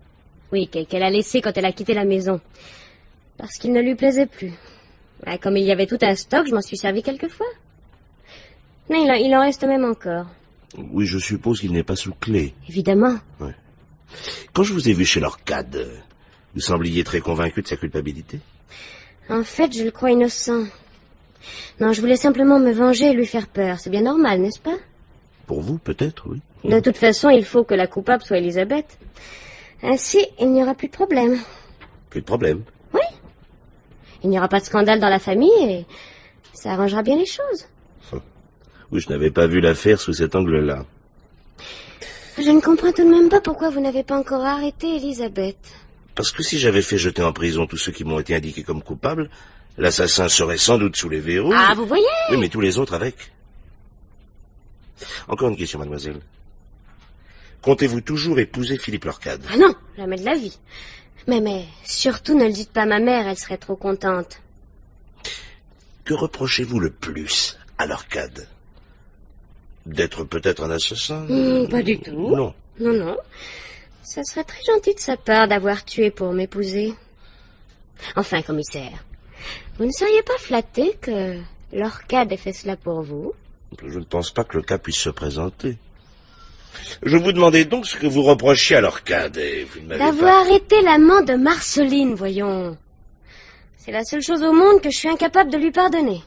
Oui, que- qu'elle a laissé quand elle a quitté la maison. Parce qu'il ne lui plaisait plus. Comme il y avait tout un stock, je m'en suis servi quelquefois. Mais il, en- il en reste même encore. Oui, je suppose qu'il n'est pas sous clé. Évidemment. Quand je vous ai vu chez l'Orcade, vous sembliez très convaincu de sa culpabilité. En fait, je le crois innocent. Non, je voulais simplement me venger et lui faire peur. C'est bien normal, n'est-ce pas? Pour vous, peut-être, oui. De toute façon, il faut que la coupable soit Elisabeth. Ainsi, il n'y aura plus de problème. Plus de problème. Il n'y aura pas de scandale dans la famille et ça arrangera bien les choses. Oui, je n'avais pas vu l'affaire sous cet angle-là. Je ne comprends tout de même pas pourquoi vous n'avez pas encore arrêté Elisabeth. Parce que si j'avais fait jeter en prison tous ceux qui m'ont été indiqués comme coupables, l'assassin serait sans doute sous les verrous. Ah, vous voyez Oui, mais tous les autres avec. Encore une question, mademoiselle. Comptez-vous toujours épouser Philippe Lorcade? Ah non, jamais de la vie. Mais, mais, surtout ne le dites pas à ma mère, elle serait trop contente. Que reprochez-vous le plus à Lorcade? D'être peut-être un assassin? Hmm, pas du tout. Non. Non, non. Ça serait très gentil de sa part d'avoir tué pour m'épouser. Enfin, commissaire, vous ne seriez pas flatté que l'orcade ait fait cela pour vous? Je ne pense pas que le cas puisse se présenter. Je vous demandais donc ce que vous reprochiez à Lorcade et vous ne m'avez D'avoir pas... arrêté l'amant de Marceline, voyons. C'est la seule chose au monde que je suis incapable de lui pardonner.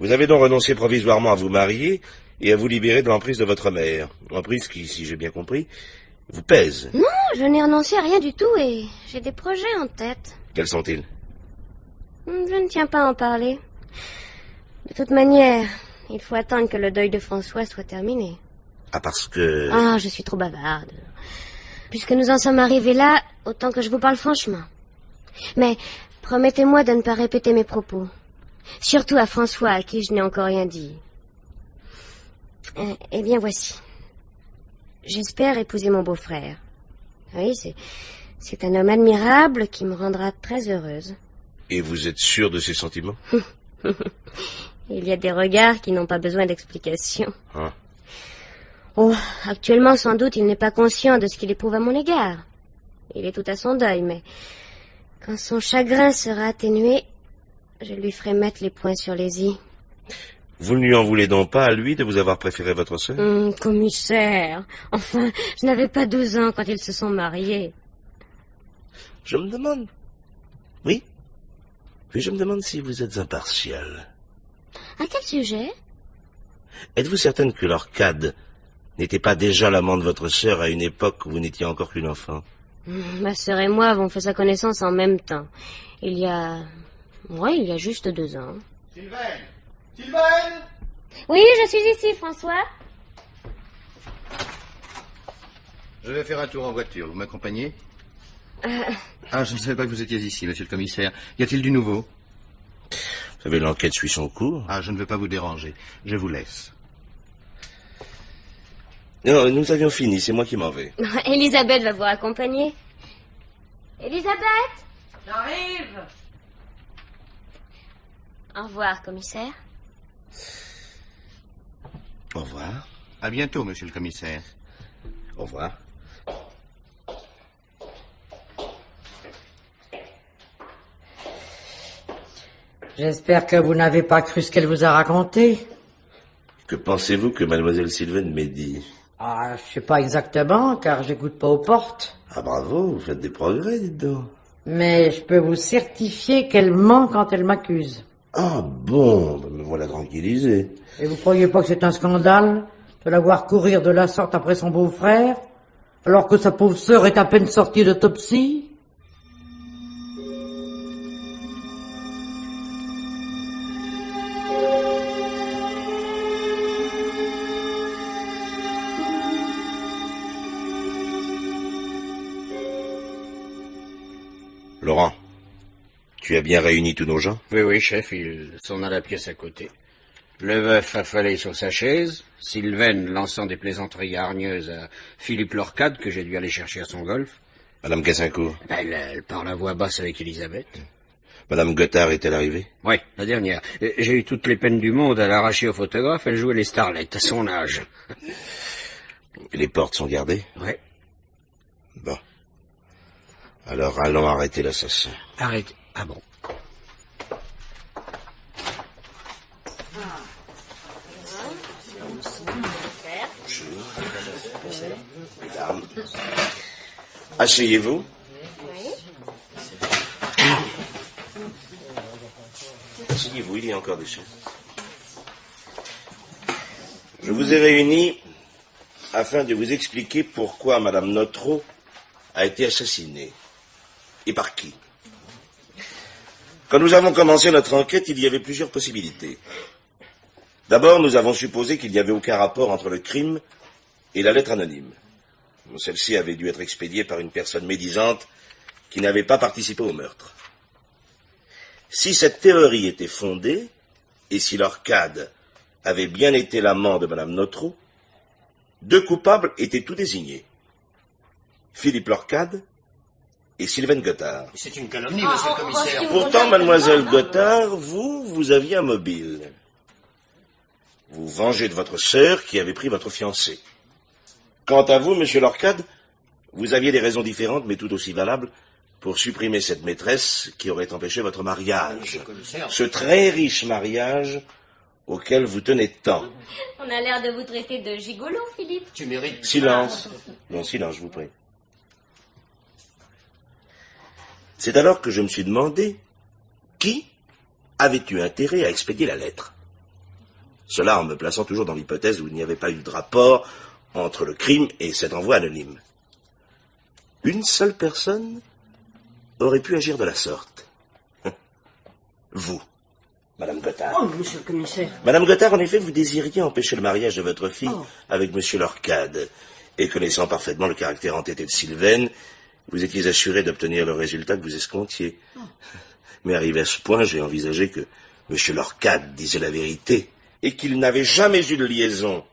Vous avez donc renoncé provisoirement à vous marier et à vous libérer de l'emprise de votre mère. Emprise qui, si j'ai bien compris, vous pèse. Non, je n'ai renoncé à rien du tout et j'ai des projets en tête. Quels sont-ils? Je ne tiens pas à en parler. De toute manière, il faut attendre que le deuil de François soit terminé. Ah, parce que... Ah, je suis trop bavarde. Puisque nous en sommes arrivés là, autant que je vous parle franchement. Mais promettez-moi de ne pas répéter mes propos. Surtout à François, à qui je n'ai encore rien dit. Euh, eh bien, voici. J'espère épouser mon beau-frère. Oui, c'est, c'est un homme admirable qui me rendra très heureuse. Et vous êtes sûr de ces sentiments? Il y a des regards qui n'ont pas besoin d'explication. Ah. Oh, actuellement, sans doute, il n'est pas conscient de ce qu'il éprouve à mon égard. Il est tout à son deuil, mais quand son chagrin sera atténué, je lui ferai mettre les points sur les i. Vous ne lui en voulez donc pas à lui de vous avoir préféré votre sœur? Hum, commissaire, enfin, je n'avais pas douze ans quand ils se sont mariés. Je me demande. Oui? Puis je me demande si vous êtes impartial. À quel sujet Êtes-vous certaine que l'Orcade n'était pas déjà l'amant de votre sœur à une époque où vous n'étiez encore qu'une enfant? Hum, Ma sœur et moi avons fait sa connaissance en même temps. Il y a... Ouais, il y a juste deux ans. Sylvain Sylvain Oui, je suis ici, François. Je vais faire un tour en voiture. Vous m'accompagnez? Euh, Ah, je ne savais pas que vous étiez ici, monsieur le commissaire. Y a-t-il du nouveau? Vous savez, l'enquête suit son cours. Ah, je ne veux pas vous déranger. Je vous laisse. Non, nous avions fini, c'est moi qui m'en vais. Elisabeth va vous accompagner. Elisabeth J'arrive Au revoir, commissaire. Au revoir. À bientôt, monsieur le commissaire. Au revoir. J'espère que vous n'avez pas cru ce qu'elle vous a raconté. Que pensez-vous que mademoiselle Sylvaine m'ait dit? Ah, je sais pas exactement, car j'écoute pas aux portes. Ah bravo, vous faites des progrès, dites donc. Mais je peux vous certifier qu'elle ment quand elle m'accuse. Ah bon, ben me voilà tranquillisé. Et vous croyez pas que c'est un scandale de la voir courir de la sorte après son beau-frère Alors que sa pauvre sœur est à peine sortie d'autopsie? Tu as bien réuni tous nos gens Oui, oui, chef, ils sont à la pièce à côté. Le veuf affalé sur sa chaise, Sylvaine lançant des plaisanteries hargneuses à Philippe Lorcade, que j'ai dû aller chercher à son golf. Madame Cassincourt Elle, elle parle à voix basse avec Elisabeth. Madame Gothard est-elle arrivée? Oui, la dernière. Euh, J'ai eu toutes les peines du monde à l'arracher au photographe. Elle jouait les starlettes à son âge. Les portes sont gardées? Oui. Bon. Alors allons arrêter l'assassin. Arrête. Ah bon. Mesdames, asseyez-vous. Asseyez-vous, il y a encore des chaises. Je vous ai réunis afin de vous expliquer pourquoi Madame Notro a été assassinée. Et par qui? Quand nous avons commencé notre enquête, il y avait plusieurs possibilités. D'abord, nous avons supposé qu'il n'y avait aucun rapport entre le crime et la lettre anonyme. Celle-ci avait dû être expédiée par une personne médisante qui n'avait pas participé au meurtre. Si cette théorie était fondée, et si l'orcade avait bien été l'amant de Madame Notro, deux coupables étaient tout désignés. Philippe Lorcade et Sylvain Gothard. C'est une calomnie, monsieur le commissaire. Pourtant, mademoiselle Gothard, vous, vous aviez un mobile. Vous vengez de votre sœur qui avait pris votre fiancé. Quant à vous, monsieur Lorcade, vous aviez des raisons différentes, mais tout aussi valables, pour supprimer cette maîtresse qui aurait empêché votre mariage. Monsieur le commissaire. Ce très riche mariage auquel vous tenez tant. On a l'air de vous traiter de gigolo, Philippe. Tu mérites. Silence. Non, silence, je vous prie. C'est alors que je me suis demandé qui avait eu intérêt à expédier la lettre. Cela en me plaçant toujours dans l'hypothèse où il n'y avait pas eu de rapport entre le crime et cet envoi anonyme. Une seule personne aurait pu agir de la sorte. Vous, Madame Gothard. Oh, monsieur le commissaire. Madame Gothard, en effet, vous désiriez empêcher le mariage de votre fille Oh. avec Monsieur Lorcade. Et connaissant parfaitement le caractère entêté de Sylvaine, vous étiez assuré d'obtenir le résultat que vous escomptiez. Mais arrivé à ce point, j'ai envisagé que Monsieur Lorcade disait la vérité et qu'il n'avait jamais eu de liaison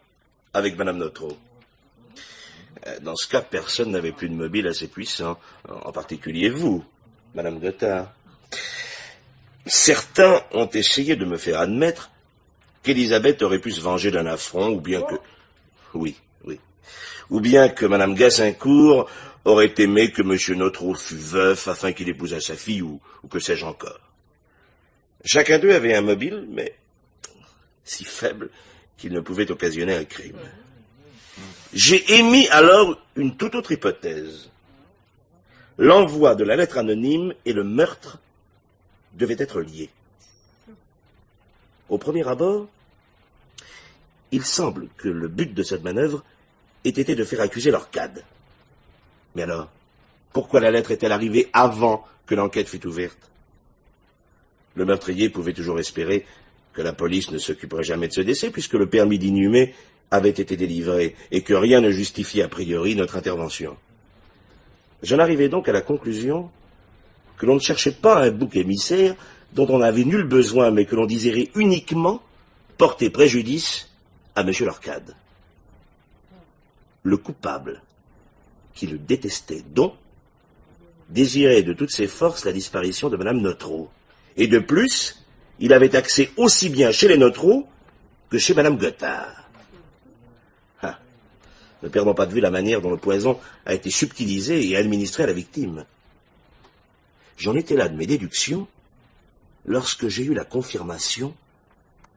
avec Madame Notro. Euh, Dans ce cas, personne n'avait plus de mobile assez puissant, en particulier vous, Madame Gothard. Certains ont essayé de me faire admettre qu'Elisabeth aurait pu se venger d'un affront, ou bien que... Oui. Ou bien que Madame Gassincourt aurait aimé que Monsieur Notro fût veuf afin qu'il épousât sa fille, ou, ou que sais-je encore. Chacun d'eux avait un mobile, mais si faible qu'il ne pouvait occasionner un crime. J'ai émis alors une toute autre hypothèse. L'envoi de la lettre anonyme et le meurtre devaient être liés. Au premier abord, il semble que le but de cette manœuvre ait été de faire accuser l'orcade. Mais alors, pourquoi la lettre est-elle arrivée avant que l'enquête fût ouverte? Le meurtrier pouvait toujours espérer que la police ne s'occuperait jamais de ce décès, puisque le permis d'inhumer avait été délivré et que rien ne justifiait a priori notre intervention. J'en arrivais donc à la conclusion que l'on ne cherchait pas un bouc émissaire dont on n'avait nul besoin, mais que l'on désirait uniquement porter préjudice à M. Lorcade. Le coupable, qui le détestait donc, désirait de toutes ses forces la disparition de Mme Notro. Et de plus, il avait accès aussi bien chez les Notro que chez Mme Gothard. Ah, ne perdons pas de vue la manière dont le poison a été subtilisé et administré à la victime. J'en étais là de mes déductions lorsque j'ai eu la confirmation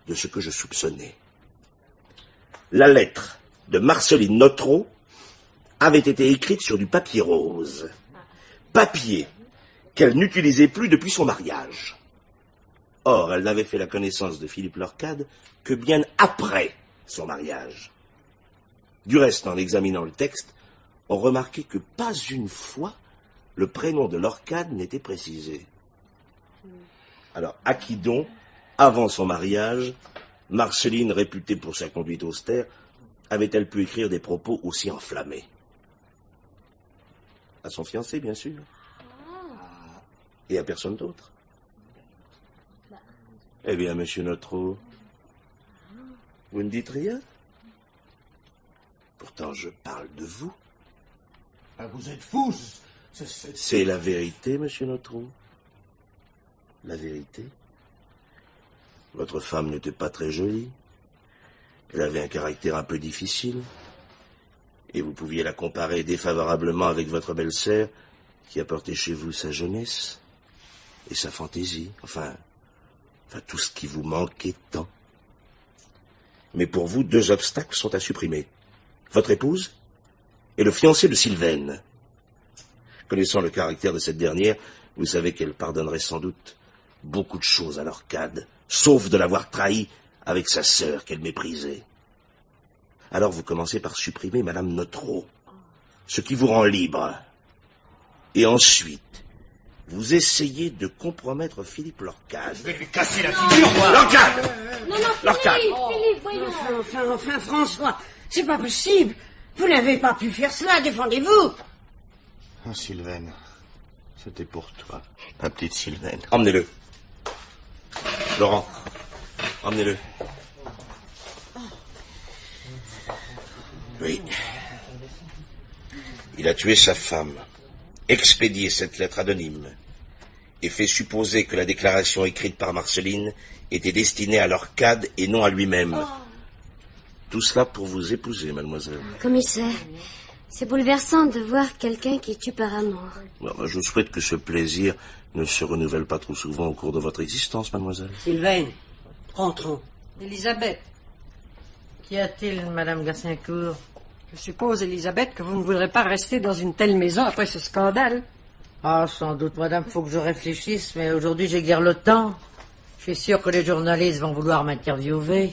de ce que je soupçonnais. La lettre de Marceline Notro avait été écrite sur du papier rose. Papier qu'elle n'utilisait plus depuis son mariage. Or, elle n'avait fait la connaissance de Philippe Lorcade que bien après son mariage. Du reste, en examinant le texte, ont remarqué que pas une fois le prénom de l'orcade n'était précisé. Alors, à qui donc, avant son mariage, Marceline, réputée pour sa conduite austère, avait-elle pu écrire des propos aussi enflammés? À son fiancé, bien sûr. Et à personne d'autre. Eh bien, monsieur Notro, vous ne dites rien? Pourtant, je parle de vous. Ah, vous êtes fou. C'est la vérité, monsieur Notro. La vérité. Votre femme n'était pas très jolie. Elle avait un caractère un peu difficile. Et vous pouviez la comparer défavorablement avec votre belle-sœur, qui apportait chez vous sa jeunesse et sa fantaisie. Enfin, enfin, tout ce qui vous manquait tant. Mais pour vous, deux obstacles sont à supprimer. Votre épouse et le fiancé de Sylvaine. Connaissant le caractère de cette dernière, vous savez qu'elle pardonnerait sans doute beaucoup de choses à l'orcade, sauf de l'avoir trahi avec sa sœur qu'elle méprisait. Alors vous commencez par supprimer Madame Notro, ce qui vous rend libre. Et ensuite, vous essayez de compromettre Philippe Lorcade. Je vais lui casser la figure, moi Lorcade Non, non, Lorcade Philippe, Philippe, voyons. Enfin, enfin, enfin, François, c'est pas possible. Vous n'avez pas pu faire cela, défendez-vous. Ah, Sylvaine, c'était pour toi, ma petite Sylvaine. Emmenez-le. Laurent, emmenez-le. Oui. Il a tué sa femme, expédié cette lettre anonyme et fait supposer que la déclaration écrite par Marceline était destinée à l'orcade et non à lui-même. Tout cela pour vous épouser, mademoiselle. Commissaire, c'est bouleversant de voir quelqu'un qui tue par amour. Bon, je souhaite que ce plaisir ne se renouvelle pas trop souvent au cours de votre existence, mademoiselle. Sylvain, rentrons. Elisabeth, Qu'y a-t-il, Madame Gassincourt je suppose, Elisabeth, que vous ne voudrez pas rester dans une telle maison après ce scandale. Ah, sans doute, Madame, faut que je réfléchisse, mais aujourd'hui j'ai guère le temps. Je suis sûr que les journalistes vont vouloir m'interviewer.